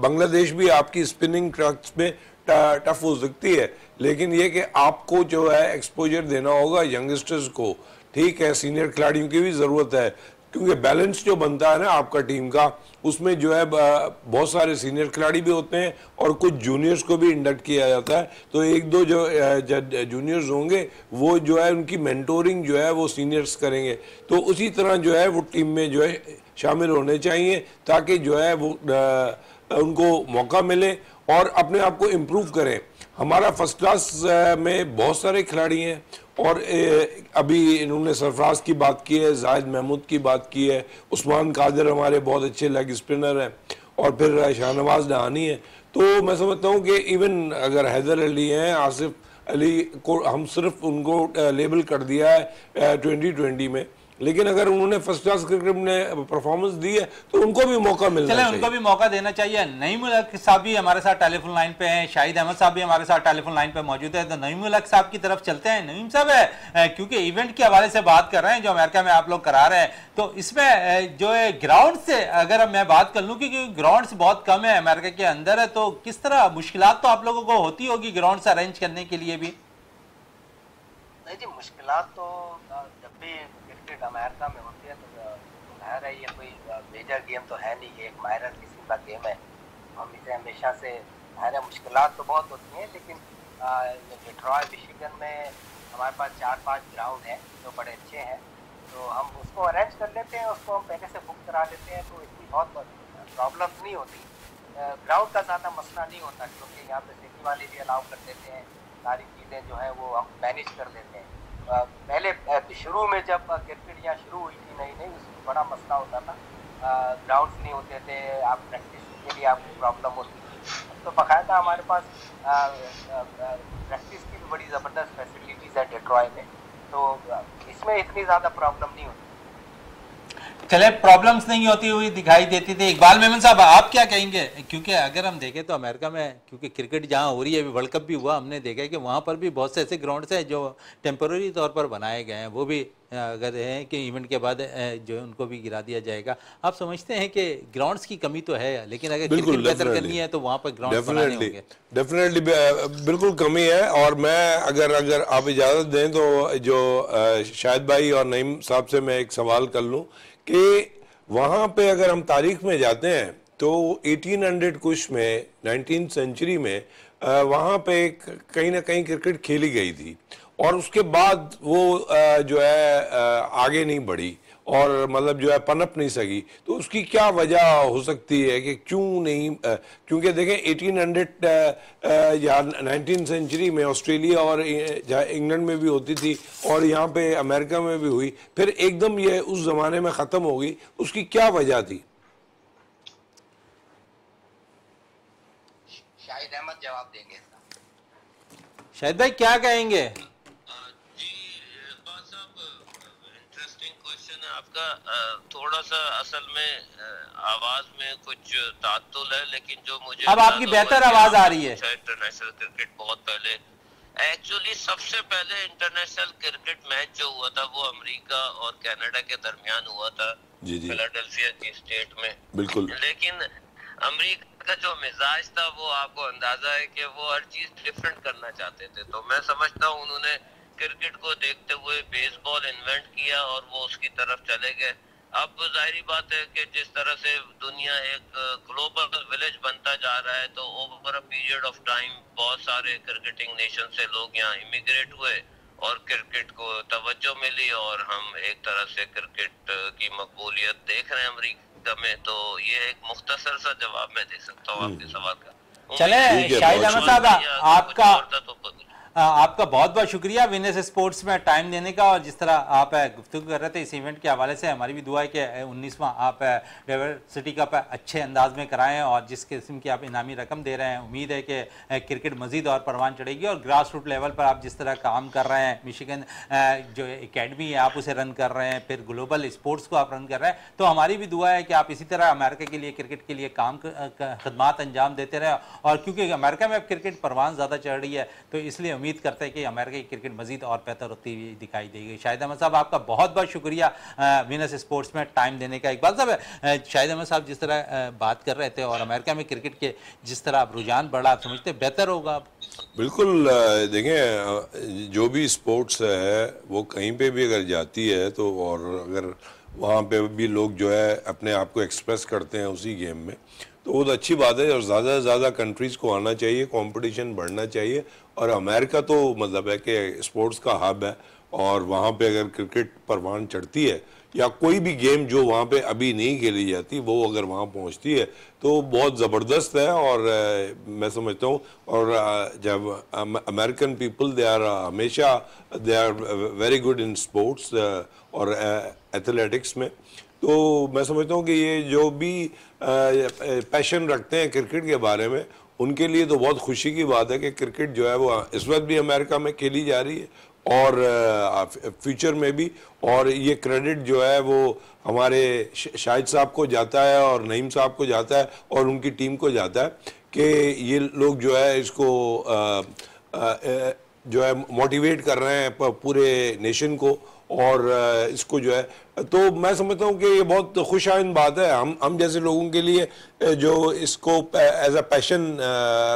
बांग्लादेश भी आपकी स्पिनिंग ट्रक्स में टफ हो सकती है, लेकिन यह कि आपको जो है एक्सपोजर देना होगा यंगस्टर्स को। ठीक है सीनियर खिलाड़ियों की भी ज़रूरत है क्योंकि बैलेंस जो बनता है ना आपका टीम का, उसमें जो है बहुत सारे सीनियर खिलाड़ी भी होते हैं और कुछ जूनियर्स को भी इंडक्ट किया जाता है। तो एक दो जो जूनियर्स होंगे, वो जो है, उनकी मेंटोरिंग जो है, वो सीनियर्स करेंगे। तो उसी तरह जो है, वो टीम में जो है, शामिल होने चाहिए, ताकि जो है, वो उनको मौका मिले और अपने आप को इम्प्रूव करें। हमारा फ़र्स्ट क्लास में बहुत सारे खिलाड़ी हैं और अभी इन्होंने सरफराज की बात की है जाहिद महमूद की बात की है, उस्मान कादिर हमारे बहुत अच्छे लेग स्पिनर हैं और फिर शाहनवाज डहानी है। तो मैं समझता हूँ कि इवन अगर हैदर अली हैं, आसिफ अली को हम सिर्फ़ उनको लेबल कर दिया है ट्वेंटी ट्वेंटी में। लेकिन अगर उन्होंने फ़र्स्ट क्लास क्रिकेट में परफॉर्मेंस दी है तो उनको भी मौका मिलना चले उनको भी मौका देना चाहिए। नईम उलक साहब भी हमारे साथ टेलीफोन लाइन पे हैं शाहिद अहमद साहब भी हमारे साथ टेलीफोन लाइन पे मौजूद है। तो नईम उलक साहब की तरफ़ चलते हैं। नईम साहब है क्योंकि इवेंट के हवाले से बात कर रहे हैं जो अमेरिका में आप लोग करा रहे हैं। तो इसमें जो है ग्राउंड से अगर मैं बात कर लूँ क्योंकि ग्राउंड बहुत कम है अमेरिका के अंदर है तो किस तरह मुश्किल तो आप लोगों को होती होगी ग्राउंड से अरेंज करने के लिए भी? नहीं जी मुश्किल तो जब भी क्रिकेट अमेरिका में होती है तो ज़ाहिर है ये कोई मेजर गेम तो है नहीं, ये एक मायरर किस्म का गेम है। हम इसे हमेशा से ज़ाहिर है मुश्किल तो बहुत होती हैं, लेकिन डिट्रॉय मिशिगन में हमारे पास चार पाँच ग्राउंड हैं, जो बड़े अच्छे हैं। तो हम उसको अरेंज कर लेते हैं, उसको हम पहले से बुक करा लेते हैं तो इतनी बहुत प्रॉब्लम नहीं होती। ग्राउंड का ज़्यादा मसला नहीं होता, क्योंकि यहाँ पे सिटी वाले भी अलाउ कर देते हैं, सारी चीज़ें जो है वो हम मैनेज कर लेते हैं। पहले शुरू में जब क्रिकेट यहाँ शुरू हुई थी नई नहीं, उसमें बड़ा मसला होता था। ग्राउंड्स नहीं होते थे, आप प्रैक्टिस के लिए आपको प्रॉब्लम होती थी। तो बाकायदा हमारे पास प्रैक्टिस की भी बड़ी ज़बरदस्त फैसिलिटीज़ है डेट्रॉय में। तो इसमें इतनी ज़्यादा प्रॉब्लम नहीं होती। चले प्रॉब्लम्स नहीं होती हुई दिखाई देती थी। इकबाल मेमन साहब आप क्या कहेंगे? क्योंकि अगर हम देखें तो अमेरिका में क्योंकि क्रिकेट जहाँ हो रही है अभी वर्ल्ड कप भी हुआ हमने देखा है कि वहाँ पर भी बहुत से ऐसे ग्राउंड्स हैं जो टेम्पररी तौर पर बनाए गए हैं। वो भी अगर है कि इवेंट के बाद जो उनको भी गिरा दिया जाएगा। आप समझते हैं कि ग्राउंड्स की कमी तो है लेकिन अगर क्रिकेट बेहतर करनी है तो वहाँ पर ग्राउंड डेफिनेटली बिल्कुल कमी है और मैं अगर अगर आप इजाज़त दें तो जो शायद भाई और नईम साहब से मैं एक सवाल कर लूँ कि वहाँ पे अगर हम तारीख में जाते हैं तो 1800 कुछ में, नाइनटीन सेंचुरी में वहाँ पे कहीं ना कहीं क्रिकेट खेली गई थी। और उसके बाद वो जो है आगे नहीं बढ़ी। और मतलब जो है पनप नहीं सकी तो उसकी क्या वजह हो सकती है कि क्यों नहीं क्योंकि देखें 1800 या नाइनटीन सेंचुरी में ऑस्ट्रेलिया और इंग्लैंड में भी होती थी और यहाँ पे अमेरिका में भी हुई फिर एकदम ये उस ज़माने में ख़त्म हो गई उसकी क्या वजह थी? शाहिद अहमद जवाब देंगे शाहिद भाई क्या कहेंगे? थोड़ा सा असल में आवाज़ में कुछ तातुल है लेकिन जो मुझे अब आपकी बेहतर आवाज़ आ रही है। इंटरनेशनल क्रिकेट बहुत पहले। एक्चुअली सबसे पहले इंटरनेशनल क्रिकेट मैच जो हुआ था वो अमेरिका और कनाडा के दरमियान हुआ था फिलाडेल्फिया की स्टेट में। बिल्कुल। लेकिन अमेरिका का जो मिजाज था वो आपको अंदाज़ा है कि वो हर चीज़ डिफरेंट करना चाहते थे। तो मैं समझता हूँ उन्होंने क्रिकेट को देखते हुए बेसबॉल इन्वेंट किया और वो उसकी तरफ़ चले गए। अब जाहरी बात है कि जिस तरह से दुनिया एक ग्लोबल विलेज बनता जा रहा है तो over a period of time बहुत सारे क्रिकेटिंग नेशन से लोग यहाँ इमिग्रेट हुए और क्रिकेट को तवज्जो मिली और हम एक तरह से क्रिकेट की मकबूलियत देख रहे हैं अमरीका में तो ये एक मुख्तसर सा जवाब मैं दे सकता हूँ आपके सवाल का। चले शाहिद अहमद साहब आपका आपका बहुत बहुत शुक्रिया विनेस स्पोर्ट्स में टाइम देने का और जिस तरह आप गुफ्तु कर रहे थे इस इवेंट के हवाले से, हमारी भी दुआ है कि उन्नीसवां आप डाइवर्सिटी कप अच्छे अंदाज में कराएँ और जिस किस्म की आप इनामी रकम दे रहे हैं, उम्मीद है कि क्रिकेट मजीद और परवान चढ़ेगी और ग्रास रूट लेवल पर आप जिस तरह काम कर रहे हैं, मिशिगन जो एकेडमी है, आप उसे रन कर रहे हैं, फिर ग्लोबल स्पोर्ट्स को आप रन कर रहे हैं तो हमारी भी दुआ है कि आप इसी तरह अमेरिका के लिए, क्रिकेट के लिए काम खदमात अंजाम देते रहें और क्योंकि अमेरिका में अब क्रिकेट परवान ज़्यादा चढ़ रही है तो इसलिए उम्मीद करते हैं कि अमेरिका की क्रिकेट मजीद और बेहतर होती हुई दिखाई देगी। शाहिद अहमद साहब, आपका बहुत बहुत शुक्रिया विनस स्पोर्ट्स में टाइम देने का। इकबाल साहब शाहिद अहमद साहब जिस तरह बात कर रहे थे और अमेरिका में क्रिकेट के जिस तरह आप रुझान बढ़ा, आप समझते बेहतर होगा आप बिल्कुल देखें जो भी स्पोर्ट्स है, वो कहीं पे भी अगर जाती है तो और अगर वहाँ पे भी लोग जो है, अपने आप को एक्सप्रेस करते हैं उसी गेम में तो वो तो अच्छी बात है और ज़्यादा से ज़्यादा कंट्रीज़ को आना चाहिए कंपटीशन बढ़ना चाहिए और अमेरिका तो मतलब है कि स्पोर्ट्स का हब है, और वहाँ पे अगर क्रिकेट परवान चढ़ती है, या कोई भी गेम जो वहाँ पे अभी नहीं खेली जाती, वो अगर वहाँ पहुँचती है तो बहुत ज़बरदस्त है। और मैं समझता हूँ, और जब अमेरिकन पीपल, दे आर हमेशा, they are very good in sports और एथलेटिक्स में। तो मैं समझता हूँ कि ये जो भी पैशन रखते हैं क्रिकेट के बारे में उनके लिए तो बहुत खुशी की बात है कि क्रिकेट जो है वो इस वक्त भी अमेरिका में खेली जा रही है और फ्यूचर में भी और ये क्रेडिट जो है वो हमारे शाहिद साहब को जाता है और नईम साहब को जाता है और उनकी टीम को जाता है कि ये लोग जो है इसको आ, आ, जो है मोटिवेट कर रहे हैं पूरे नेशन को और इसको जो है तो मैं समझता हूँ कि ये बहुत खुश आइन बात है। हम हम जैसे लोगों के लिए जो इसको एज अ पैशन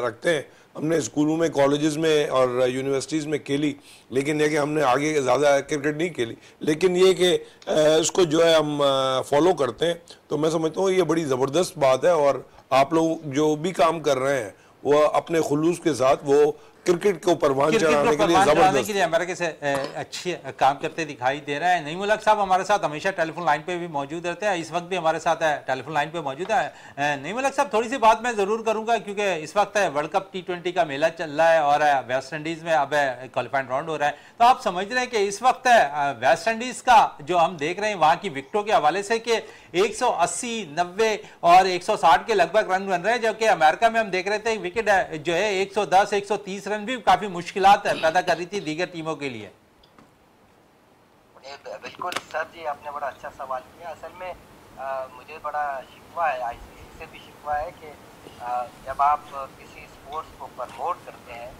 रखते हैं। हमने स्कूलों में, कॉलेजेस में और यूनिवर्सिटीज़ में खेली, लेकिन यह कि हमने आगे ज़्यादा क्रिकेट नहीं खेली। लेकिन ये कि इसको जो है हम फॉलो करते हैं तो मैं समझता हूँ ये बड़ी ज़बरदस्त बात है। और आप लोग जो भी काम कर रहे हैं, वो अपने खुलूस के साथ, वो क्रिकेट को परवान चढ़ाने के लिए ज़बरदस्त। के लिए अमेरिका से अच्छे काम करते दिखाई दे रहा है। नहीं मुलक साहब हमारे साथ हमेशा टेलीफोन लाइन पे भी मौजूद रहते हैं। इस वक्त भी हमारे साथ है टेलीफोन लाइन पे मौजूद है। नहीं मुलक साहब थोड़ी सी बात मैं ज़रूर करूँगा क्योंकि इस वक्त वर्ल्ड कप टी का मेला चल रहा है और वेस्ट इंडीज में अब क्वालिफाइड राउंड हो रहा है। तो आप समझ रहे हैं कि इस वक्त वेस्ट इंडीज का जो हम देख रहे हैं वहाँ की विकटों के हवाले से कि 180, 90 और 160 के लगभग रन बन रहे हैं जबकि अमेरिका में हम देख रहे थे विकेट जो है 110, 130 रन भी काफ़ी मुश्किल पैदा कर रही थी दीगर टीमों के लिए। बिल्कुल सर जी आपने बड़ा अच्छा सवाल किया। असल में आ, मुझे बड़ा शिकवा है आईसीसी से भी शिकवा है कि आ, जब आप किसी स्पोर्ट्स को प्रमोट करते हैं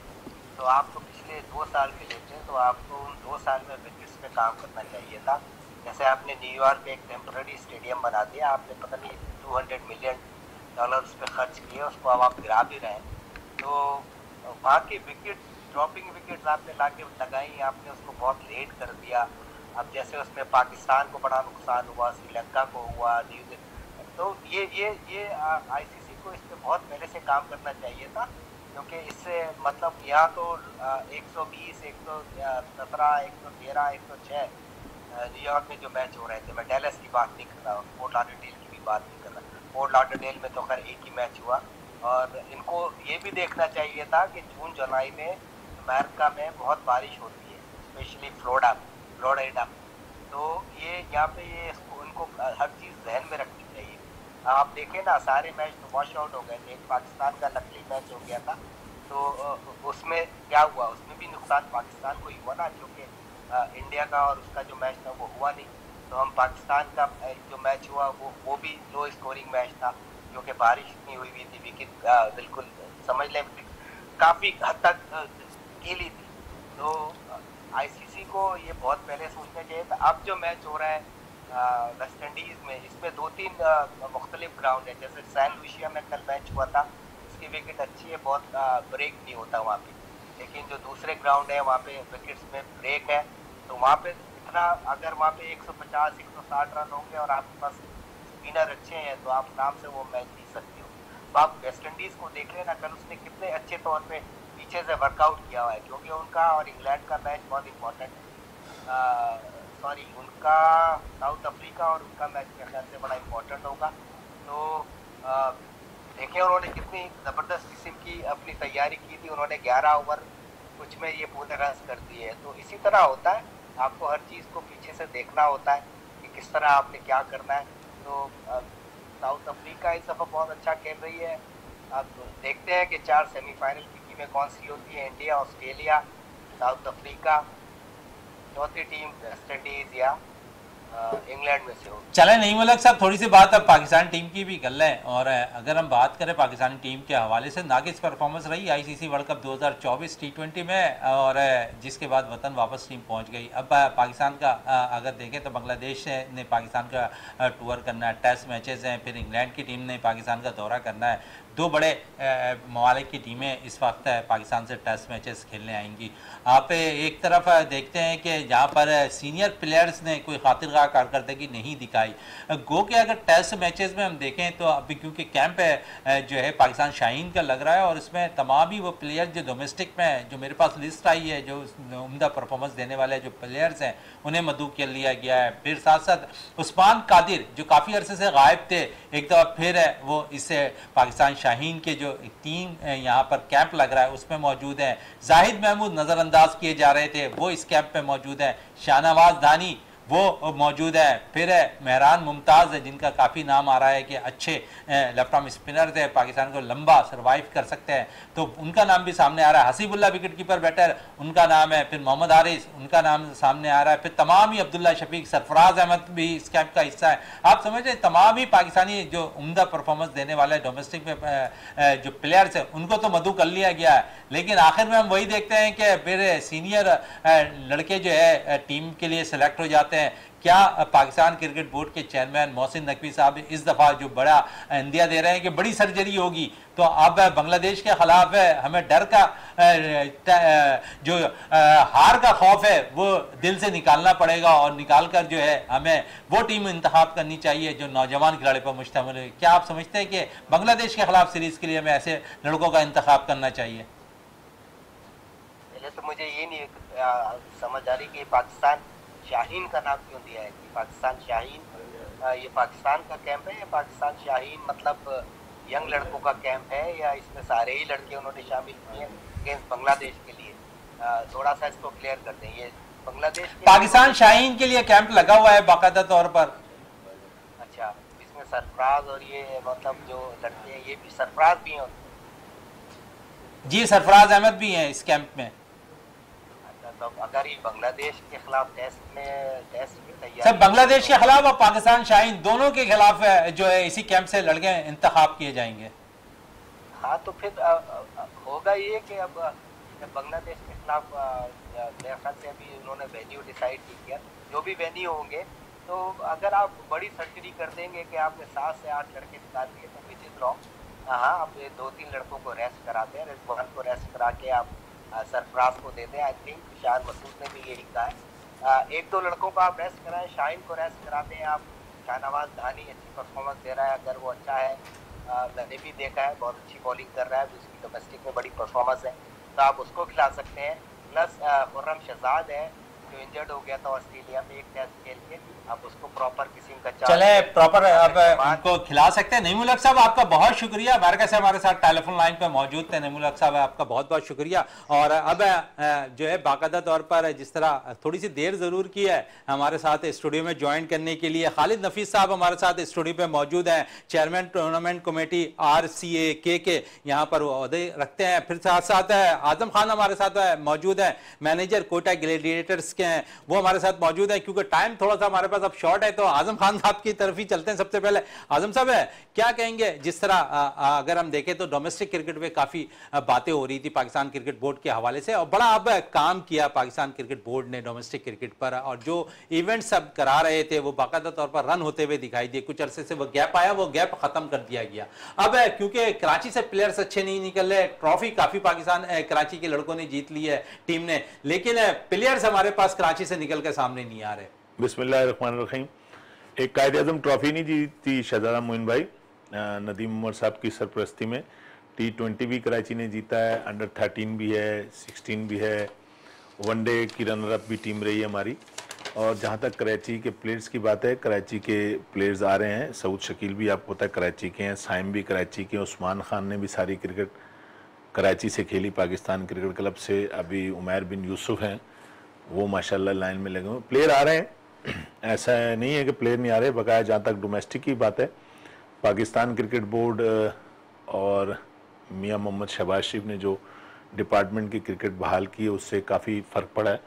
तो आपको पिछले दो साल के लेते हैं तो आपको उन दो साल में विकेट्स पे काम करना चाहिए था। जैसे आपने न्यूयॉर्क में एक टेम्पररी स्टेडियम बना दिया आपने पता नहीं टू मिलियन डॉलर उस खर्च किए उसको अब आप गिरा भी रहे हैं। तो वहाँ की विकेट ड्रॉपिंग विकेट आपने ला के लगाई आपने उसको बहुत लेट कर दिया। अब जैसे उसमें पाकिस्तान को बड़ा नुकसान हुआ श्रीलंका को हुआ न्यूजीलैंड तो ये ये ये आईसीसी को इस पर बहुत पहले से काम करना चाहिए था क्योंकि इससे मतलब यहाँ तो 120, 117, 113, 106 न्यूयॉर्क में जो मैच हो रहे थे। मैं डेलस की बात नहीं कर रहा हूँ पोर्ट लाडरडेल की भी बात नहीं कर रहा। पोर्ट लाडरडेल में तो खैर एक ही मैच हुआ। और इनको ये भी देखना चाहिए था कि जून, जुलाई में अमेरिका में बहुत बारिश होती है स्पेशली फ्लोडा फ्लोरिडा तो ये यहाँ पे ये उनको हर चीज़ जहन में रखनी चाहिए। आप देखें ना, सारे मैच तो वॉश आउट हो गए थे, एक पाकिस्तान का नकली मैच हो गया था। तो उसमें क्या हुआ? उसमें भी नुकसान पाकिस्तान को ही हुआ ना, क्योंकि इंडिया का और उसका जो मैच था वो हुआ नहीं। तो हम पाकिस्तान का जो मैच हुआ वो वो भी लो स्कोरिंग मैच था। क्योंकि बारिश इतनी हुई हुई थी, विकेट बिल्कुल, समझ लें, काफ़ी हद तक गीली थी। तो आईसीसी को ये बहुत पहले सोचना चाहिए था। अब जो मैच हो रहा है वेस्ट इंडीज़ में, इसमें दो तीन मुख्तलिफ़ ग्राउंड है। जैसे सैन लुशिया में कल मैच हुआ था, उसकी विकेट अच्छी है, बहुत ब्रेक नहीं होता वहाँ पे। लेकिन जो दूसरे ग्राउंड है, वहाँ पे विकेट्स में ब्रेक है। तो वहाँ पे इतना, अगर वहाँ पे 150 160 रन होंगे और आपके पास स्पिनर अच्छे हैं तो आप नाम से वो मैच जीत सकते हो। तो आप वेस्ट इंडीज़ को देख लेना, कल उसने कितने अच्छे तौर पर पीछे से वर्कआउट किया हुआ है क्योंकि उनका और इंग्लैंड का मैच बहुत इंपॉर्टेंट है। सॉरी उनका साउथ अफ्रीका और उनका मैच मेरे ख्याल से बड़ा इंपॉर्टेंट होगा। तो देखें उन्होंने कितनी ज़बरदस्त किस्म की अपनी तैयारी की थी, उन्होंने 11 ओवर कुछ में ये पूरे रन कर दिए तो इसी तरह होता है, आपको हर चीज़ को पीछे से देखना होता है कि किस तरह आपने क्या करना है। तो साउथ अफ्रीका इस सफ़र बहुत अच्छा खेल रही है। अब देखते हैं कि चार सेमीफाइनल की टीमें कौन सी होती है, इंडिया, ऑस्ट्रेलिया, साउथ अफ्रीका। चौथी टीम वेस्ट इंडीज़ या इंग्लैंड में से हो। चले, नहीं मलक साहब, थोड़ी सी बात अब पाकिस्तान टीम की भी कर लें और अगर हम बात करें पाकिस्तानी टीम के हवाले से, नागिस परफॉर्मेंस रही आईसीसी वर्ल्ड कप 2024 टी में, और जिसके बाद वतन वापस टीम पहुँच गई। अब पाकिस्तान का अगर देखें तो बांग्लादेश ने पाकिस्तान का टूर करना है, टेस्ट मैचेस हैं, फिर इंग्लैंड की टीम ने पाकिस्तान का दौरा करना है। दो बड़े ममालिक की टीमें इस वक्त पाकिस्तान से टेस्ट मैचेस खेलने आएँगी। आप एक तरफ़ देखते हैं कि जहाँ पर सीनियर प्लेयर्स ने कोई खातिर कारकर्दगी नहीं दिखाई। गो के अगर टेस्ट मैचेस में हम देखें तो अभी क्योंकि कैंप जो है पाकिस्तान शाहीन का लग रहा है और इसमें तमाम ही वो प्लेयर जो डोमेस्टिक में जो मेरे पास लिस्ट आई है, जो उमदा परफॉर्मेंस देने वाले जो प्लेयर्स हैं, उन्हें मदू कर लिया गया है। फिर साथ साथ उस्मान कादिर, जो काफ़ी अरसे से गायब थे, एक दफ़ा फिर वो इससे पाकिस्तान शाहीन के जो तीन यहाँ पर कैंप लग रहा है, उसमें मौजूद है। जाहिद महमूद नज़रअंदाज किए जा रहे थे, वो इस कैंप में मौजूद है। शाहनवाज धानी वो मौजूद है। फिर है, महरान मुमताज़ है, जिनका काफ़ी नाम आ रहा है कि अच्छे लेफ़्ट आर्म स्पिनर थे, पाकिस्तान को लंबा सर्वाइव कर सकते हैं। तो उनका नाम भी सामने आ रहा है। हसीबुल्ला विकेट कीपर बैटर उनका नाम है। फिर मोहम्मद हारिस उनका नाम सामने आ रहा है। फिर तमाम ही अब्दुल्ला शफीक, सरफराज अहमद भी इस कैंप का हिस्सा है। आप समझ रहे तमाम ही पाकिस्तानी जो उमदा परफॉर्मेंस देने वाले डोमेस्टिक में जो प्लेयर्स हैं, उनको तो मधु कर लिया गया है। लेकिन आखिर में हम वही देखते हैं कि फिर सीनियर लड़के जो है टीम के लिए सेलेक्ट हो जाते हैं, क्या पाकिस्तान क्रिकेट बोर्ड के चेयरमैन मोहसिन नकवी साहब इस दफ़ा जो बड़ा इंदिया दे रहे हैं कि बड़ी सर्जरी होगी तो अब बांग्लादेश के खिलाफ हमें डर का जो हार का खौफ है, वो दिल से निकालना पड़ेगा और निकाल कर जो है, हमें वो टीम इंतखब करनी चाहिए जो नौजवान खिलाड़ी पर मुश्तमिल है। क्या आप समझते हैं कि बांग्लादेश के खिलाफ सीरीज़ के लिए हमें ऐसे लड़कों का इंतखब करना चाहिए? तो मुझे ये नहीं समझ आ रही कि पाकिस्तान शाहीन का नाम क्यों दिया है कि पाकिस्तान शाहीन ये पाकिस्तान का कैंप है या पाकिस्तान शाहीन मतलब यंग लड़कों का कैंप है या इसमें सारे ही लड़के उन्होंने शामिल किए अगेंस्ट बांग्लादेश के लिए? थोड़ा सा इसको क्लियर कर दें ये बांग्लादेश पाकिस्तान शाहीन के लिए कैंप लगा हुआ है बाकायदा तौर पर। अच्छा इसमें सरफराज और ये मतलब जो लड़के हैं ये भी सरफराज भी हैं? जी सरफराज अहमद भी हैं इस कैंप में। मतलब अगर ये बांग्लादेश के खिलाफ टेस्ट में टेस्ट की तैयारी सर बांग्लादेश के खिलाफ और पाकिस्तान शाहीन दोनों के खिलाफ जो है इसी कैंप से लड़के इंतखाब किए जाएँगे। हाँ तो फिर होगा ये कि अब बांग्लादेश के खिलाफ मेरे ख्याल से अभी उन्होंने वेन्यू डिसाइड नहीं किया जो भी वेन्यू होंगे तो अगर आप बड़ी सर्जरी कर देंगे कि आपने सात से आठ लड़के निकाल दिए तो विच इज़ रॉन्ग हाँ आप दो तीन लड़कों को रेस्ट कराते हैं को रेस्ट करा के आप सरफराज को देते हैं आई थिंक शाह मसूद ने भी यही कहा है। एक दो लड़कों को आप रेस्ट कराएँ, शाहिन को रेस्ट कराते हैं, आप शाहनवाज, धानी अच्छी परफॉर्मेंस दे रहा है, अगर वो अच्छा है। मैंने भी देखा है, बहुत अच्छी बॉलिंग कर रहा है उसकी डोमेस्टिक में बड़ी परफॉर्मेंस है। तो आप उसको खिला सकते हैं। प्लस खुर्रम शहजाद है, जो इंजर्ड हो गया था ऑस्ट्रेलिया में एक टेस्ट खेल के। अब उसको प्रॉपर किसी का चले प्रॉपर अब उनको खिला सकते हैं। नईमुल साहब आपका बहुत शुक्रिया। अमेरिका से हमारे साथ टेलीफोन लाइन पे मौजूद थे। नईमुल साहब आपका बहुत बहुत शुक्रिया। और अब जो है बाकायदा तौर पर जिस तरह थोड़ी सी देर ज़रूर की है हमारे साथ स्टूडियो में ज्वाइन करने के लिए खालिद नफीस साहब हमारे साथ स्टूडियो पे मौजूद हैं। Chairman tournament committee R C A के के यहाँ पर अहदे रखते हैं। फिर साथ साथ आज़म खान हमारे साथ मौजूद है। मैनेजर कोटा ग्लेडिएटर्स के हैं। वो हमारे साथ मौजूद है क्योंकि टाइम थोड़ा सा हमारे पास अब शॉर्ट है तो आज़म खान साहब की तरफ़ ही चलते हैं सबसे पहले। आज़म साहब है क्या कहेंगे जिस तरह आ, आ, अगर हम देखें तो डोमेस्टिक क्रिकेट में काफ़ी बातें हो रही थी पाकिस्तान क्रिकेट बोर्ड के हवाले से और बड़ा अब काम किया पाकिस्तान क्रिकेट बोर्ड ने डोमेस्टिक क्रिकेट पर और जो इवेंट सब करा रहे थे वो बाकायदा तौर पर रन होते हुए दिखाई दिए। कुछ अरसे वो गैप आया वो गैप खत्म कर दिया गया। अब क्योंकि कराची से प्लेयर्स अच्छे नहीं निकल रहे ट्रॉफी काफ़ी पाकिस्तान कराची के लड़कों ने जीत ली है टीम ने। लेकिन प्लेयर्स हमारे पास कराची से निकल के सामने नहीं आ रहे। बिस्मिल्लाह एक कायद अजम ट्रॉफी नहीं जीती शहजादा मोइन भाई नदीम उमर साहब की सरप्रस्ती में। टी ट्वेंटी भी कराची ने जीता है अंडर थर्टीन भी है सिक्सटीन भी है। वनडे की रनर अप भी टीम रही है हमारी। और जहाँ तक कराची के प्लेयर्स की बात है, कराची के प्लेयर्स आ रहे हैं। सऊद शकील भी आपको पता है कराची के हैं, साइम भी कराची के उस्मान खान ने भी सारी क्रिकेट कराची से खेली, पाकिस्तान क्रिकेट क्लब से। अभी उमैर बिन यूसुफ हैं, वो माशाल्लाह लाइन में लगे हुए प्लेयर आ रहे हैं। ऐसा नहीं है कि प्लेयर नहीं आ रहे, बकाया जहाँ तक डोमेस्टिक की बात है। पाकिस्तान क्रिकेट बोर्ड और मियाँ मोहम्मद शहबाज शरीफ ने जो डिपार्टमेंट की क्रिकेट बहाल की है, उससे काफ़ी फ़र्क पड़ा है,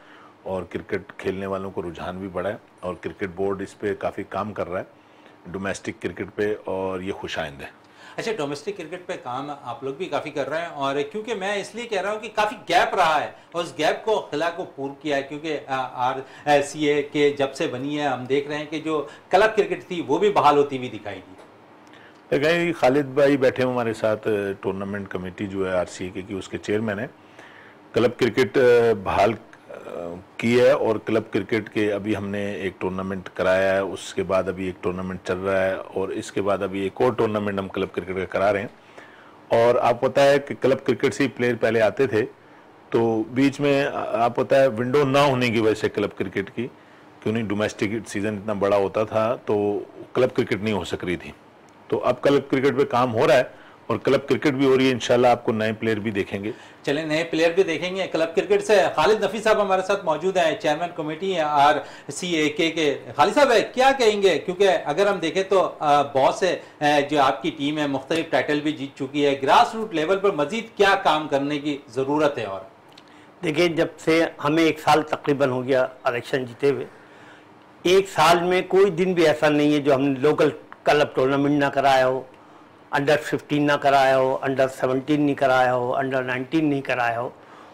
और क्रिकेट खेलने वालों को रुझान भी बढ़ा है, और क्रिकेट बोर्ड इस पर काफ़ी काम कर रहा है डोमेस्टिक क्रिकेट पे, और ये खुश आइंद है। अच्छा डोमेस्टिक क्रिकेट पे काम आप लोग भी काफ़ी कर रहे हैं और क्योंकि मैं इसलिए कह रहा हूँ कि काफ़ी गैप रहा है और उस गैप को, खिला को पूर्ण किया है क्योंकि आर सी, ए, के जब से बनी है, हम देख रहे हैं कि जो क्लब क्रिकेट थी, वो भी बहाल होती हुई दिखाई दी। कहीं खालिद भाई बैठे हुए हमारे साथ टूर्नामेंट कमेटी जो है आर सी ए की, उसके चेयरमैन है। क्लब क्रिकेट बहाल की है और क्लब क्रिकेट के अभी हमने एक टूर्नामेंट कराया है, उसके बाद अभी एक टूर्नामेंट चल रहा है और इसके बाद अभी एक और टूर्नामेंट हम क्लब क्रिकेट का करा रहे हैं। और आप पता है कि क्लब क्रिकेट से प्लेयर पहले आते थे तो बीच में आप पता है विंडो ना होने की वजह से क्लब क्रिकेट की, क्यों नहीं डोमेस्टिक सीज़न इतना बड़ा होता था तो क्लब क्रिकेट नहीं हो सक रही थी। तो अब क्लब क्रिकेट पे काम हो रहा है और क्लब क्रिकेट भी हो रही है इंशाल्लाह आपको नए प्लेयर भी देखेंगे। चले नए प्लेयर भी देखेंगे। क्लब क्रिकेट से खालिद नफी साहब हमारे साथ मौजूद हैं चेयरमैन कमेटी है आर सी ए के के। खालिद साहब क्या कहेंगे? क्योंकि अगर हम देखें तो बहुत से जो आपकी टीम है मुख्तलिफ़ टाइटल भी जीत चुकी है। ग्रास रूट लेवल पर मजीद क्या काम करने की ज़रूरत है और? देखिए जब से हमें एक साल तकरीबन हो गया इलेक्शन जीते हुए एक साल में कोई दिन भी ऐसा नहीं है जो हमने लोकल क्लब टूर्नामेंट ना कराया हो। अंडर 15 ना कराया हो अंडर 17 नहीं कराया हो अंडर 19 नहीं कराया हो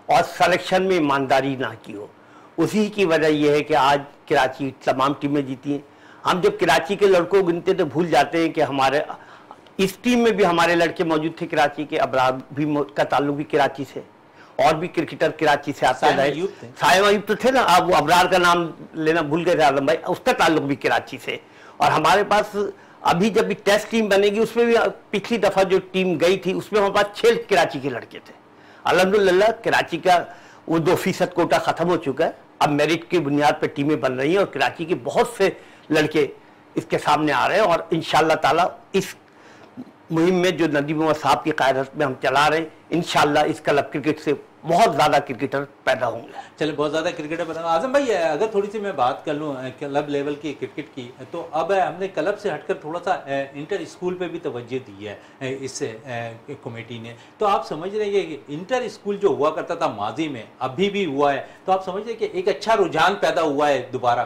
और सिलेक्शन में ईमानदारी ना की हो। उसी की वजह यह है कि आज कराची तमाम टीमें जीती हैं। हम जब कराची के लड़कों गिनते तो भूल जाते हैं कि हमारे इस टीम में भी हमारे लड़के मौजूद थे कराची के अबरार भी का ताल्लुक भी कराची से और भी क्रिकेटर कराची से आते रहे। साहिब अयूब तो थे ना आप वो अबरार का नाम लेना भूल गए थे आलम भाई उसका ताल्लुक भी कराची से। और हमारे पास अभी जब भी टेस्ट टीम बनेगी, उसमें भी पिछली दफ़ा जो टीम गई थी, उसमें हमारे पास छह कराची के लड़के थे। अलहमदुल्ला कराची का वो दो फ़ीसद कोटा खत्म हो चुका है। अब मेरिट की बुनियाद पर टीमें बन रही हैं और कराची के बहुत से लड़के इसके सामने आ रहे हैं और इन ताला इस मुहिम में जो नदीम साहब की कायदत में हम चला रहे हैं इन इस क्लब क्रिकेट से बहुत ज़्यादा क्रिकेटर पैदा होंगे। चलिए बहुत ज़्यादा क्रिकेटर पैदा आज़म भाई अगर थोड़ी सी मैं बात कर लूँ क्लब लेवल की क्रिकेट की तो अब हमने क्लब से हटकर थोड़ा सा इंटर स्कूल पे भी तवज्जो दी है इस कमेटी ने। तो आप समझ रहे हैं कि इंटर स्कूल जो हुआ करता था माजी में अभी भी हुआ है। तो आप समझ रहे कि एक अच्छा रुझान पैदा हुआ है दोबारा?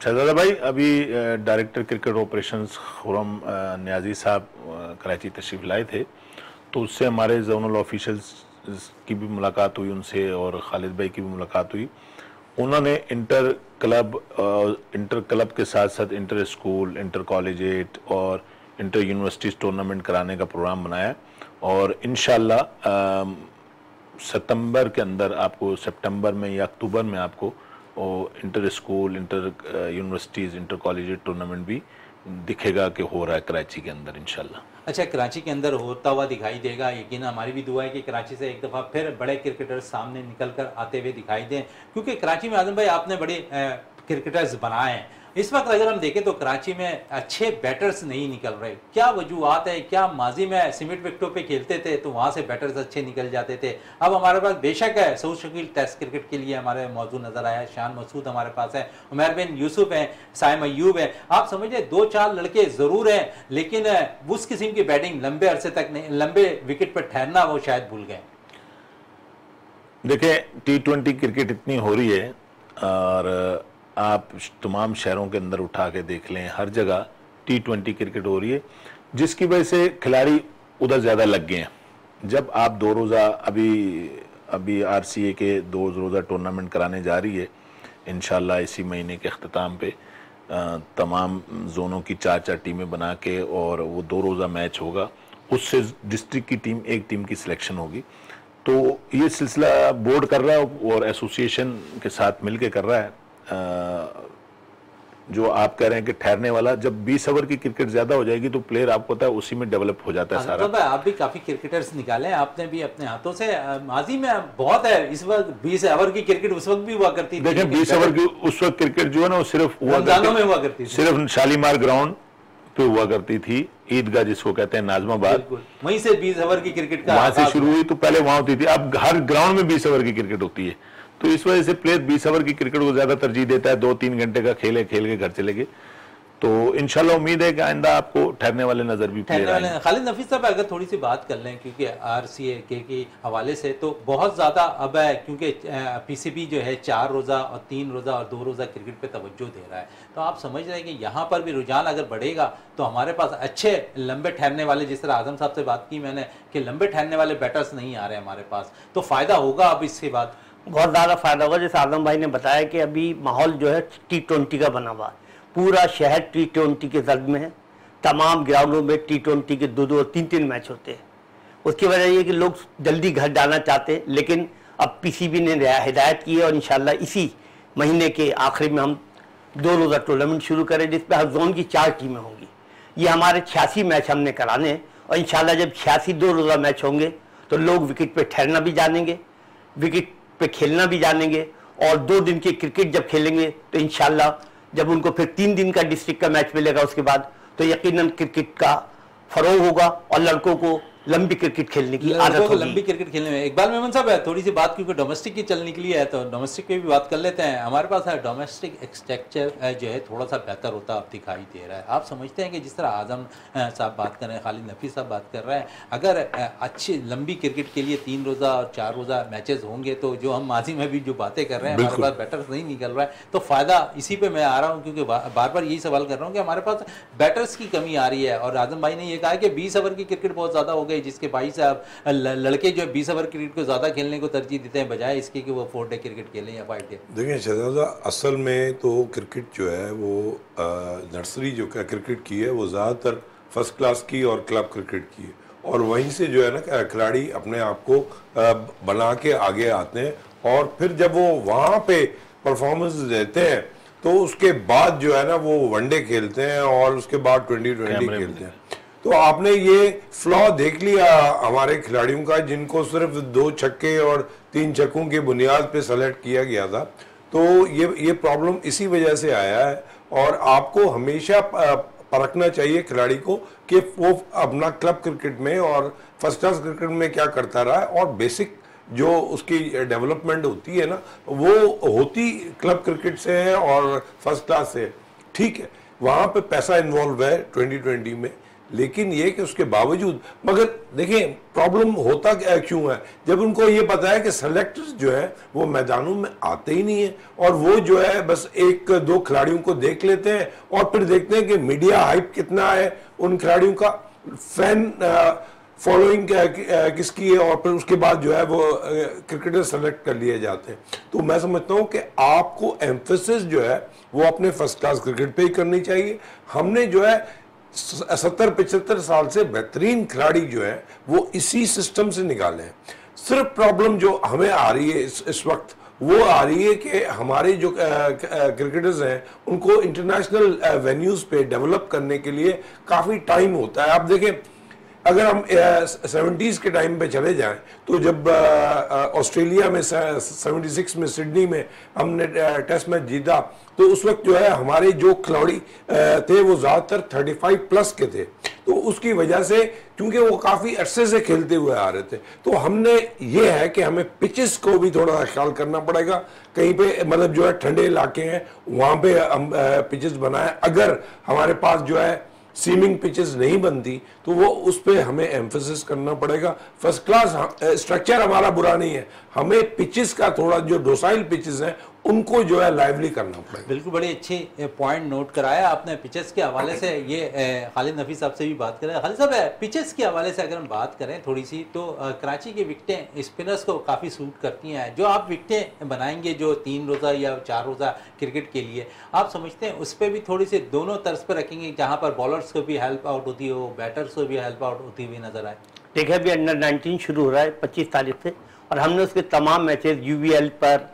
शहजादा भाई अभी director cricket operations Khurram Niazi साहब कराची तशरीफ़ लाए थे। तो उससे हमारे जोनल ऑफिशल्स की भी मुलाकात हुई, उनसे और खालिद भाई की भी मुलाकात हुई। उन्होंने इंटर क्लब इंटर क्लब के साथ साथ इंटर स्कूल, इंटर कॉलेजेट और इंटर यूनिवर्सिटीज़ टूर्नामेंट कराने का प्रोग्राम बनाया और इन सितंबर के अंदर आपको, सितंबर में या अक्टूबर में आपको inter school, inter universities, inter college tournament भी दिखेगा कि हो रहा है कराची के अंदर, इंशाल्लाह। अच्छा कराची के अंदर होता हुआ दिखाई देगा, यकीन हमारी भी दुआ है कि कराची से एक दफ़ा फिर बड़े क्रिकेटर सामने निकल कर आते हुए दिखाई दें। क्योंकि कराची में आज़म भाई आपने बड़े क्रिकेटर्स बनाए इस वक्त अगर हम देखें तो कराची में अच्छे बैटर्स नहीं निकल रहे। क्या वजूहत है? क्या माजी में सीमेंट विकटों पे खेलते थे तो वहाँ से बैटर्स अच्छे निकल जाते थे। अब हमारे पास बेशक है, सऊद शकील टेस्ट क्रिकेट के लिए हमारे मौजूद नज़र आया शान मसूद हमारे पास है, उमर बिन यूसुफ है साइम अयूब है। आप समझिए दो चार लड़के ज़रूर हैं, लेकिन उस किस्म की बैटिंग लंबे अरसे तक नहीं, लंबे विकेट पर ठहरना वो शायद भूल गए। देखें टी ट्वेंटी क्रिकेट इतनी हो रही है, और आप तमाम शहरों के अंदर उठा के देख लें, हर जगह टी ट्वेंटी क्रिकेट हो रही है, जिसकी वजह से खिलाड़ी उधर ज़्यादा लग गए हैं। जब आप दो रोज़ा अभी अभी आर के दो रोज़ा टूर्नामेंट कराने जा रही है इन इसी महीने के अख्ताम पे तमाम जोनों की चार चार टीमें बना के और वो दो रोज़ा मैच होगा, उससे डिस्ट्रिक्ट की टीम एक टीम की सिलेक्शन होगी। तो ये सिलसिला बोर्ड कर रहा है और एसोसिएशन के साथ मिलके कर रहा है। जो आप कह रहे हैं कि ठहरने वाला जब 20 ओवर की क्रिकेट ज़्यादा हो जाएगी तो प्लेयर आपको पता है उसी में डेवलप हो जाता है सारा। तो आप भी काफ़ी क्रिकेटर्स निकाले हैं आपने भी अपने हाथों से माजी में बहुत है इस वक्त 20 ओवर की क्रिकेट उस वक्त भी हुआ करती थी। देखें 20 ओवर की उस वक्त क्रिकेट जो है ना वो सिर्फ़ में हुआ करती सिर्फ़ शालीमार ग्राउंड पे हुआ करती थी ईदगाह जिसको कहते हैं नाजमाबाद। वहीं से बीस ओवर की क्रिकेट का वहाँ से शुरू हुई तो पहले वहाँ होती थी। अब हर ग्राउंड में बीस ओवर की क्रिकेट होती है। तो इस वजह से प्लेयर बीस ओवर की क्रिकेट को ज़्यादा तरजीह देता है दो तीन घंटे का खेले खेल के घर चले गए। तो इनशाला उम्मीद है कि आइंदा आपको ठहरने वाले नज़र भी खालिद नफीस साहब अगर थोड़ी सी बात कर लें क्योंकि आर सी ए के के हवाले से तो बहुत ज़्यादा अब है क्योंकि पी सी बी जो है चार रोज़ा और तीन रोज़ा और दो रोज़ा क्रिकेट पे तवज्जो दे रहा है। तो आप समझ रहे हैं कि यहाँ पर भी रुझान अगर बढ़ेगा तो हमारे पास अच्छे लंबे ठहरने वाले जिस तरह आज़म साहब से बात की मैंने कि लंबे ठहरने वाले बैटर्स नहीं आ रहे हमारे पास। तो फ़ायदा होगा अब इसके बाद। बहुत ज़्यादा फ़ायदा होगा जैसे आज़म भाई ने बताया कि अभी माहौल जो है टी ट्वेंटी का बना हुआ पूरा शहर टी ट्वेंटी के जर्द में है। तमाम ग्राउंडों में टी ट्वेंटी के दो दो और तीन तीन मैच होते हैं। उसकी वजह ये कि लोग जल्दी घर जाना चाहते हैं, लेकिन अब पीसीबी ने हिदायत की है और इंशाल्लाह इसी महीने के आखिरी में हम दो रोज़ा टूर्नामेंट शुरू करें, जिसमें हर जोन की चार टीमें होंगी। ये हमारे छियासी मैच हमने कराने हैं और इंशाल्लाह जब छियासी दो रोज़ा मैच होंगे तो लोग विकेट पे ठहरना भी जानेंगे। विकेट पे खेलना भी जानेंगे और दो दिन की क्रिकेट जब खेलेंगे तो इनशाला जब उनको फिर तीन दिन का डिस्ट्रिक्ट का मैच मिलेगा उसके बाद तो यकीनन क्रिकेट का फरोग होगा और लड़कों को लंबी क्रिकेट खेलने की आदत होगी। लंबी क्रिकेट खेलने में। इकबाल मेमन साहब है थोड़ी सी बात क्योंकि डोमेस्टिक की चलने के लिए है तो डोमेस्टिक की भी बात कर लेते हैं। हमारे पास है डोमेस्टिक एक्सट्रक्चर जो है थोड़ा सा बेहतर होता अब दिखाई दे रहा है। आप समझते हैं कि जिस तरह आज़म साहब बात कर रहे हैं खालिद नफी साहब बात कर रहे हैं अगर अच्छी लंबी क्रिकेट के लिए तीन रोज़ा और चार रोज़ा मैचेज होंगे तो जो हम माजी में भी जो बातें कर रहे हैं हमारे पास बैटर्स नहीं निकल रहा है। तो फ़ायदा इसी पर मैं आ रहा हूँ क्योंकि बार बार यही सवाल कर रहा हूँ कि हमारे पास बैटर्स की कमी आ रही है और आज़म भाई ने यह कहा कि बीस ओवर की क्रिकेट बहुत ज़्यादा हो गई जिसके बाईस लड़के जो है बीस ओवर क्रिकेट को ज़्यादा खेलने को तरजीह देते हैं बजाय इसके कि वो फोर डे क्रिकेट खेलें या फाइव डे। देखिए शहजादा असल में तो क्रिकेट जो है वो नर्सरी जो क्रिकेट की है वो ज़्यादातर फ़र्स्ट क्लास की और क्लब क्रिकेट की है। और वहीं से जो है ना खिलाड़ी अपने आप को बना के आगे आते हैं। और फिर जब वो वहाँ पे परफॉर्मेंस देते हैं तो उसके बाद जो है ना वो वनडे खेलते हैं और उसके बाद ट्वेंटी ट्वेंटी खेलते हैं। तो आपने ये फ्लॉ देख लिया हमारे खिलाड़ियों का, जिनको सिर्फ़ दो छक्के और तीन छक्कों की बुनियाद पे सेलेक्ट किया गया था। तो ये ये प्रॉब्लम इसी वजह से आया है और आपको हमेशा परखना चाहिए खिलाड़ी को कि वो अपना क्लब क्रिकेट में और फ़र्स्ट क्लास क्रिकेट में क्या करता रहा है और बेसिक जो उसकी डेवलपमेंट होती है ना, वो होती क्लब क्रिकेट से है और फ़र्स्ट क्लास से ठीक है, वहाँ पे पैसा इन्वॉल्व है 2020 में। लेकिन ये कि उसके बावजूद, मगर देखिए प्रॉब्लम होता क्या क्यों है? जब उनको ये पता है कि सेलेक्टर्स जो है, वो मैदानों में आते ही नहीं है और वो जो है, बस एक, दो खिलाड़ियों को देख लेते हैं और फिर देखते हैं कि मीडिया हाइप कितना है, उन खिलाड़ियों का फ़ैन फॉलोइंग किसकी है और फिर उसके बाद जो है वो क्रिकेटर सेलेक्ट कर लिए जाते हैं। तो मैं समझता हूँ कि आपको एम्फोसिस जो है, वो अपने फ़र्स्ट क्लास क्रिकेट पे ही करनी चाहिए। हमने जो है सत्तर पिछहत्तर साल से बेहतरीन खिलाड़ी जो है वो इसी सिस्टम से निकाले हैं। सिर्फ़ प्रॉब्लम जो हमें आ रही है इस, इस वक्त वो आ रही है कि हमारे जो क्रिकेटर्स हैं उनको इंटरनेशनल वेन्यूज पे डेवलप करने के लिए काफ़ी टाइम होता है। आप देखें अगर हम सेवेंटीज़ के टाइम पे चले जाएँ तो जब ऑस्ट्रेलिया में सेवेंटी सिक्स में, सिडनी में हमने टेस्ट मैच जीता तो उस वक्त जो है, हमारे जो खिलाड़ी थे, वो ज़्यादातर थर्टी फाइव प्लस के थे। तो उसकी वजह से, क्योंकि वो काफ़ी अरसे से खेलते हुए आ रहे थे तो हमने ये है कि हमें पिचेस को भी थोड़ा सा ख्याल करना पड़ेगा। कहीं पे मतलब जो है, ठंडे इलाके हैं, वहाँ पे हम पिचेस बनाए। अगर हमारे पास जो है सीमिंग पिचेस नहीं बनती तो वो उस पर हमें एम्फोसिस करना पड़ेगा। फ़र्स्ट क्लास स्ट्रक्चर हमारा बुरा नहीं है। हमें पिचेस का थोड़ा जो डोसाइल पिचेस हैं उनको जो है लाइवली करना पड़ेगा। बिल्कुल बड़ी अच्छी पॉइंट नोट कराया आपने पिचेस के हवाले से। ये खालिद नफी साहब से भी बात करें खालिद साहब पिचेस के हवाले से अगर हम बात करें थोड़ी सी तो कराची की विकटें स्पिनर्स को काफ़ी सूट करती हैं। जो आप विकटें बनाएँगे जो तीन रोज़ा या चार रोज़ा क्रिकेट के लिए आप समझते हैं उस पर भी थोड़ी सी दोनों तर्ज पर रखेंगे जहाँ पर बॉलर्स को भी हेल्प आउट होती हो बैटर्स को भी हेल्प आउट होती हुई नज़र आए। देखिए अभी अंडर नाइनटीन शुरू हो रहा है पच्चीस तारीख से और हमने उसके तमाम मैचेस यूवीएल पर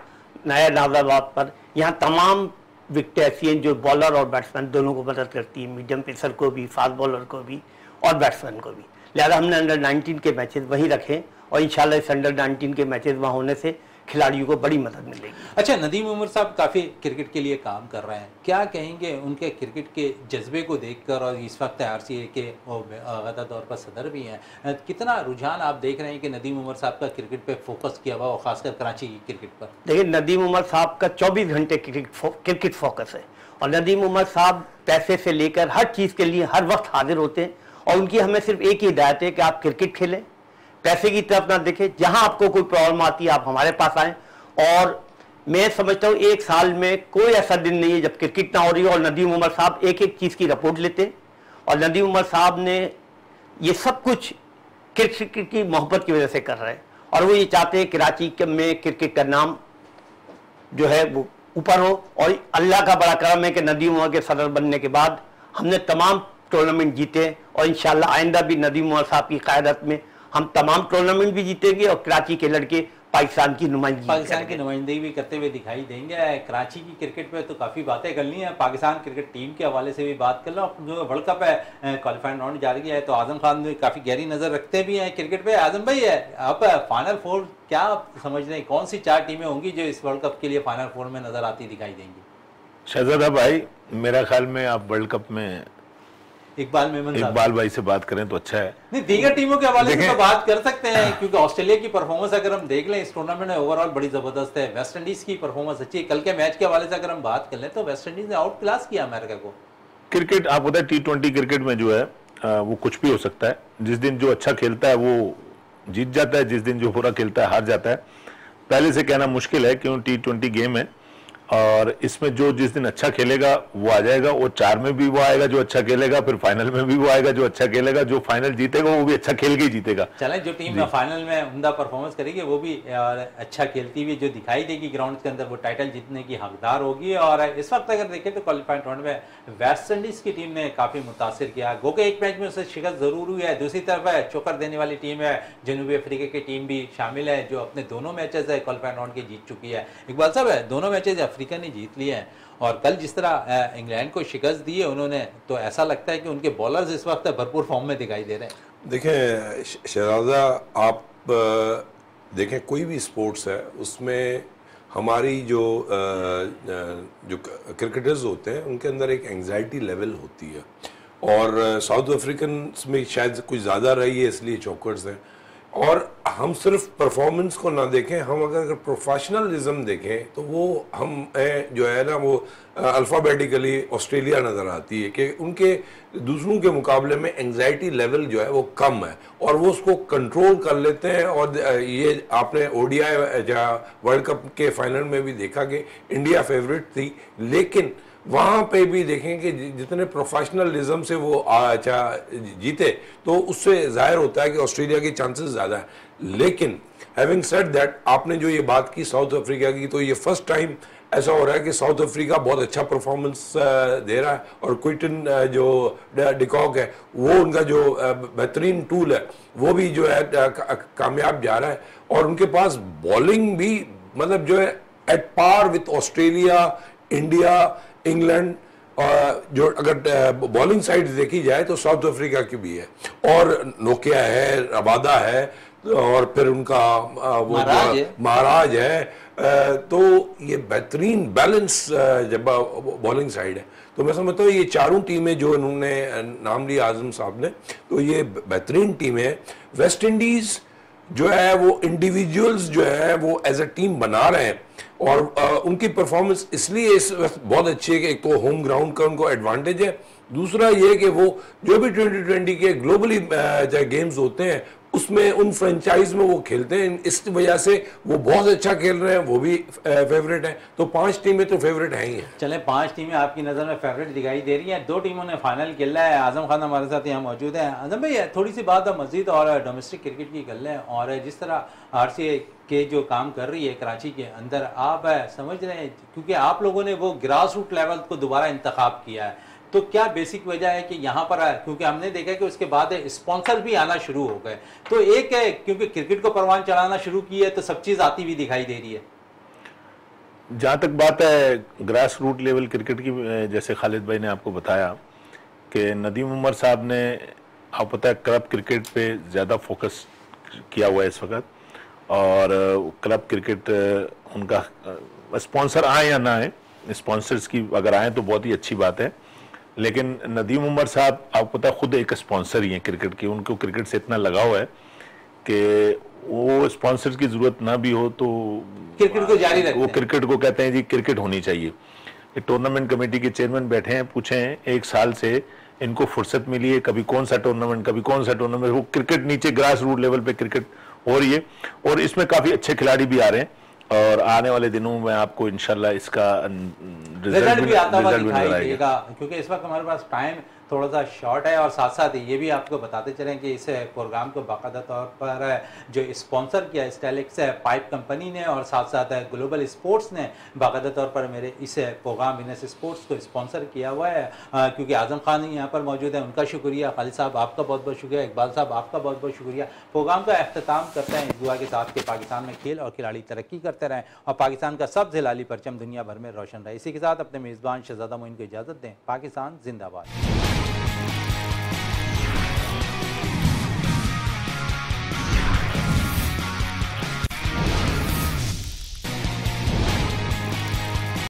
नया नाजाबाद पर। यहाँ तमाम विकटें ऐसी हैं जो बॉलर और बैट्समैन दोनों को मदद करती है, मीडियम पेसर को भी, फास्ट बॉलर को भी और बैट्समैन को भी। लिहाजा हमने अंडर 19 के मैचेस वहीं रखे और इंशाल्लाह इस अंडर 19 के मैचेस वहाँ होने से खिलाड़ियों को बड़ी मदद मिलेगी। अच्छा नदीम उमर साहब काफ़ी क्रिकेट के लिए काम कर रहे हैं। क्या कहेंगे उनके क्रिकेट के जज्बे को देखकर और इस वक्त आर सी के गदा तौर पर सदर भी हैं कितना रुझान आप देख रहे हैं कि नदीम उमर साहब का क्रिकेट पे फोकस किया हुआ और खासकर कराची की क्रिकेट पर? देखिए नदीम उमर साहब का चौबीस घंटे क्रिकेट फोकस है और नदीम उमर साहब पैसे से लेकर हर चीज़ के लिए हर वक्त हाजिर होते हैं और उनकी हमें सिर्फ़ एक ही हिदायत है कि आप क्रिकेट खेलें। पैसे की तरफ़ ना देखें। जहाँ आपको कोई प्रॉब्लम आती है, आप हमारे पास आए। और मैं समझता हूँ, एक साल में कोई ऐसा दिन नहीं है जब क्रिकेट ना हो रही हो और नदीम उमर साहब एक एक चीज़ की रिपोर्ट लेते और नदीम उमर साहब ने ये सब कुछ क्रिकेट की मोहब्बत की वजह से कर रहे हैं। और वो ये चाहते हैं कराची में क्रिकेट का नाम जो है वो ऊपर हो। और अल्लाह का बड़ा करम है कि नदीम उमर के सदर बनने के बाद हमने तमाम टूर्नामेंट जीते और इंशाल्लाह आइंदा भी नदीम उमर साहब की क्यादत में हम तमाम टूर्नामेंट भी जीतेंगे और कराची के लड़के पाकिस्तान की नुमाइंदगी पाकिस्तान की नुमाइंदगी भी करते हुए दिखाई देंगे। कराची की क्रिकेट में तो काफ़ी बातें करनी है। पाकिस्तान क्रिकेट टीम के हवाले से भी बात कर लो। जो वर्ल्ड कप है क्वालिफाइंग राउंड जारी है तो आज़म खान भी काफ़ी गहरी नज़र रखते भी हैं क्रिकेट पे। आज़म भाई है आप फाइनल फोर क्या समझ रहे हैं? कौन सी चार टीमें होंगी जो इस वर्ल्ड कप के लिए फाइनल फोर में नज़र आती दिखाई देंगी? शहजादा भाई मेरा ख्याल में आप वर्ल्ड कप में इकबाल मेमन इकबाल भाई से बात करें तो अच्छा है। नहीं दीगर टीमों के हवाले से तो बात कर सकते हैं क्योंकि ऑस्ट्रेलिया की परफॉर्मेंस अगर हम देख लें इस टूर्नामेंट में ओवरऑल बड़ी ज़बरदस्त है। वेस्ट इंडीज की परफॉर्मेंस अच्छी है। कल के मैच के हवाले से अगर हम बात कर लें तो वेस्ट इंडीज ने आउट क्लास किया अमेरिका को। क्रिकेट आप पता है टी ट्वेंटी क्रिकेट में जो है वो कुछ भी हो सकता है। जिस दिन जो अच्छा खेलता है वो जीत जाता है। जिस दिन जो बुरा खेलता है हार जाता है। पहले से कहना मुश्किल है क्यों टी ट्वेंटी गेम है और इसमें जो जिस दिन अच्छा खेलेगा वो आ जाएगा। वो चार में भी वो आएगा जो अच्छा खेलेगा फिर फाइनल में भी वो आएगा जो अच्छा खेलेगा। जो फाइनल जीतेगा वो भी अच्छा खेल के जीतेगा। चले जो टीम फाइनल में उमदा परफॉर्मेंस करेगी वो भी और अच्छा खेलती हुई जो दिखाई देगी ग्राउंड के अंदर वो टाइटल जीतने की हकदार होगी। और इस वक्त अगर देखें तो क्वालिफाइड राउंड में वेस्ट इंडीज की टीम ने काफ़ी मुतासर किया। गो के एक मैच में उसे शिकस्त ज़रूर हुई है। दूसरी तरफ़ है चौकर देने वाली टीम है जनूबी अफ्रीका की टीम भी शामिल है जो अपने दोनों मैचेस है क्वालिफाइड राउंड के जीत चुकी है। इकबाल साहब दोनों मैचेज अफ्रीका ने जीत लिया है। और कल जिस तरह इंग्लैंड को शिकस्त दी है, उन्होंने तो ऐसा लगता है कि उनके बॉलर्स इस वक्त भरपूर फॉर्म में दिखाई दे रहे हैं। देखें शहजादा आप देखें, कोई भी स्पोर्ट्स है, उसमें हमारी जो जो क्रिकेटर्स होते हैं, उनके अंदर एक एंजाइटी लेवल होती है। और साउथ अफ्रीकन में शायद कुछ ज़्यादा रही है, इसलिए चौकर्स हैं। और हम सिर्फ़ परफॉर्मेंस को ना देखें, हम अगर प्रोफेशनलिज्म देखें तो वो हम जो है ना, वो अल्फ़ाबेटिकली ऑस्ट्रेलिया नज़र आती है कि उनके, दूसरों के मुकाबले में एंगजाइटी लेवल जो है वो कम है और वो उसको कंट्रोल कर लेते हैं और ये आपने ओडीआई वर्ल्ड कप के फाइनल में भी देखा कि इंडिया फेवरेट थी। लेकिन वहाँ पे भी देखें कि जितने प्रोफेशनलिज्म से वो अच्छा जीते तो उससे ज़ाहिर होता है कि ऑस्ट्रेलिया के चांसेस ज़्यादा है। लेकिन हैविंग सेड दैट आपने जो ये बात की साउथ अफ्रीका की तो ये फ़र्स्ट टाइम ऐसा हो रहा है कि साउथ अफ्रीका बहुत अच्छा परफॉर्मेंस दे रहा है और क्विटन जो डिकॉक है, वो उनका जो बेहतरीन टूल है, वो भी जो है कामयाब जा रहा है। और उनके पास बॉलिंग भी मतलब जो है at par with Australia India England जो अगर बॉलिंग साइड देखी जाए तो साउथ अफ्रीका की भी है। और नोकिया है रबादा है और फिर उनका वो महाराज है। तो ये बेहतरीन बैलेंस जब बॉलिंग साइड है। तो मैं समझता हूँ ये चारों टीमें जो इन्होंने नाम लिया आज़म साहब ने। तो ये बेहतरीन टीम है। वेस्ट इंडीज जो है वो इंडिविजुअल्स जो है वो एज अ टीम बना रहे हैं। और आ, उनकी परफॉर्मेंस इसलिए इस वक्त बहुत अच्छी है कि एक तो होम ग्राउंड का उनको एडवांटेज है। दूसरा ये कि वो जो भी 2020 के ग्लोबली चाहे गेम्स होते हैं उसमें उन फ्रेंचाइज में वो खेलते हैं। इस वजह से वो बहुत अच्छा खेल रहे हैं, वो भी फेवरेट है। तो पाँच टीमें तो फेवरेट हैं ही हैं। चले, पाँच टीमें आपकी नज़र में फेवरेट दिखाई दे रही हैं। दो टीमों ने फाइनल खेला है। आज़म खान हमारे साथ यहाँ मौजूद हैं। आज़म भाई थोड़ी सी बात मस्जिद और डोमेस्टिक क्रिकेट की कर लें और जिस तरह आर के जो काम कर रही है कराची के अंदर, आप समझ रहे हैं, क्योंकि आप लोगों ने वो ग्रास रूट लेवल को दोबारा इंतखब किया है। तो क्या बेसिक वजह है कि यहाँ पर आया क्योंकि हमने देखा कि उसके बाद स्पॉन्सर भी आना शुरू हो गए। तो एक है, क्योंकि क्रिकेट को परवान चलाना शुरू की है तो सब चीज़ आती हुई दिखाई दे रही है। जहाँ तक बात है ग्रास रूट लेवल क्रिकेट की जैसे खालिद भाई ने आपको बताया कि नदीम उमर साहब ने, आप पता है क्लब क्रिकेट पे ज़्यादा फोकस किया हुआ है इस वक्त। और क्लब क्रिकेट उनका स्पॉन्सर आए या ना आए स्पॉन्सर्स की अगर आए तो बहुत ही अच्छी बात है। लेकिन नदीम उमर साहब आपको पता खुद एक स्पॉन्सर ही हैं क्रिकेट के। उनको क्रिकेट से इतना लगाव है कि वो स्पॉन्सर की ज़रूरत ना भी हो तो क्रिकेट को जारी रखते वो क्रिकेट को कहते हैं जी क्रिकेट होनी चाहिए। टूर्नामेंट कमेटी के चेयरमैन बैठे हैं पूछे हैं एक साल से इनको फुर्सत मिली है कभी कौन सा टूर्नामेंट कभी कौन सा टूर्नामेंट वो क्रिकेट नीचे ग्रास रूट लेवल पे क्रिकेट हो रही है। और इसमें काफ़ी अच्छे खिलाड़ी भी आ रहे हैं। और आने वाले दिनों में आपको इनशाला इसका रिज़ल्ट भी आता हुआ रिज़ल्ट भी क्योंकि इस वक्त हमारे पास टाइम थोड़ा सा शॉर्ट है और साथ साथ ये भी आपको बताते चलें कि इस प्रोग्राम को बाकायदा तौर पर जो स्पॉन्सर किया स्टेलिक्स पाइप कंपनी ने और साथ साथ ग्लोबल स्पोर्ट्स ने बाकायदा तौर पर मेरे इस प्रोग्राम विनस स्पोर्ट्स को स्पॉन्सर किया हुआ है, क्योंकि आज़म खान यहाँ पर मौजूद है। उनका शुक्रिया। खालिद साहब, आपका बहुत बहुत शुक्रिया। इकबाल साहब, आपका बहुत बहुत शुक्रिया। प्रोग्राम का अख्ताम करते हैं। इस दुआ के साथ कि पाकिस्तान में खेल और खिलाड़ी तरक्की करते रहें और पाकिस्तान का सब जिलाली परचम दुनिया भर में रोशन रहे। इसी के साथ अपने मेज़बान शहजादा मोइन को इजाज़त दें। पाकिस्तान जिंदाबाद।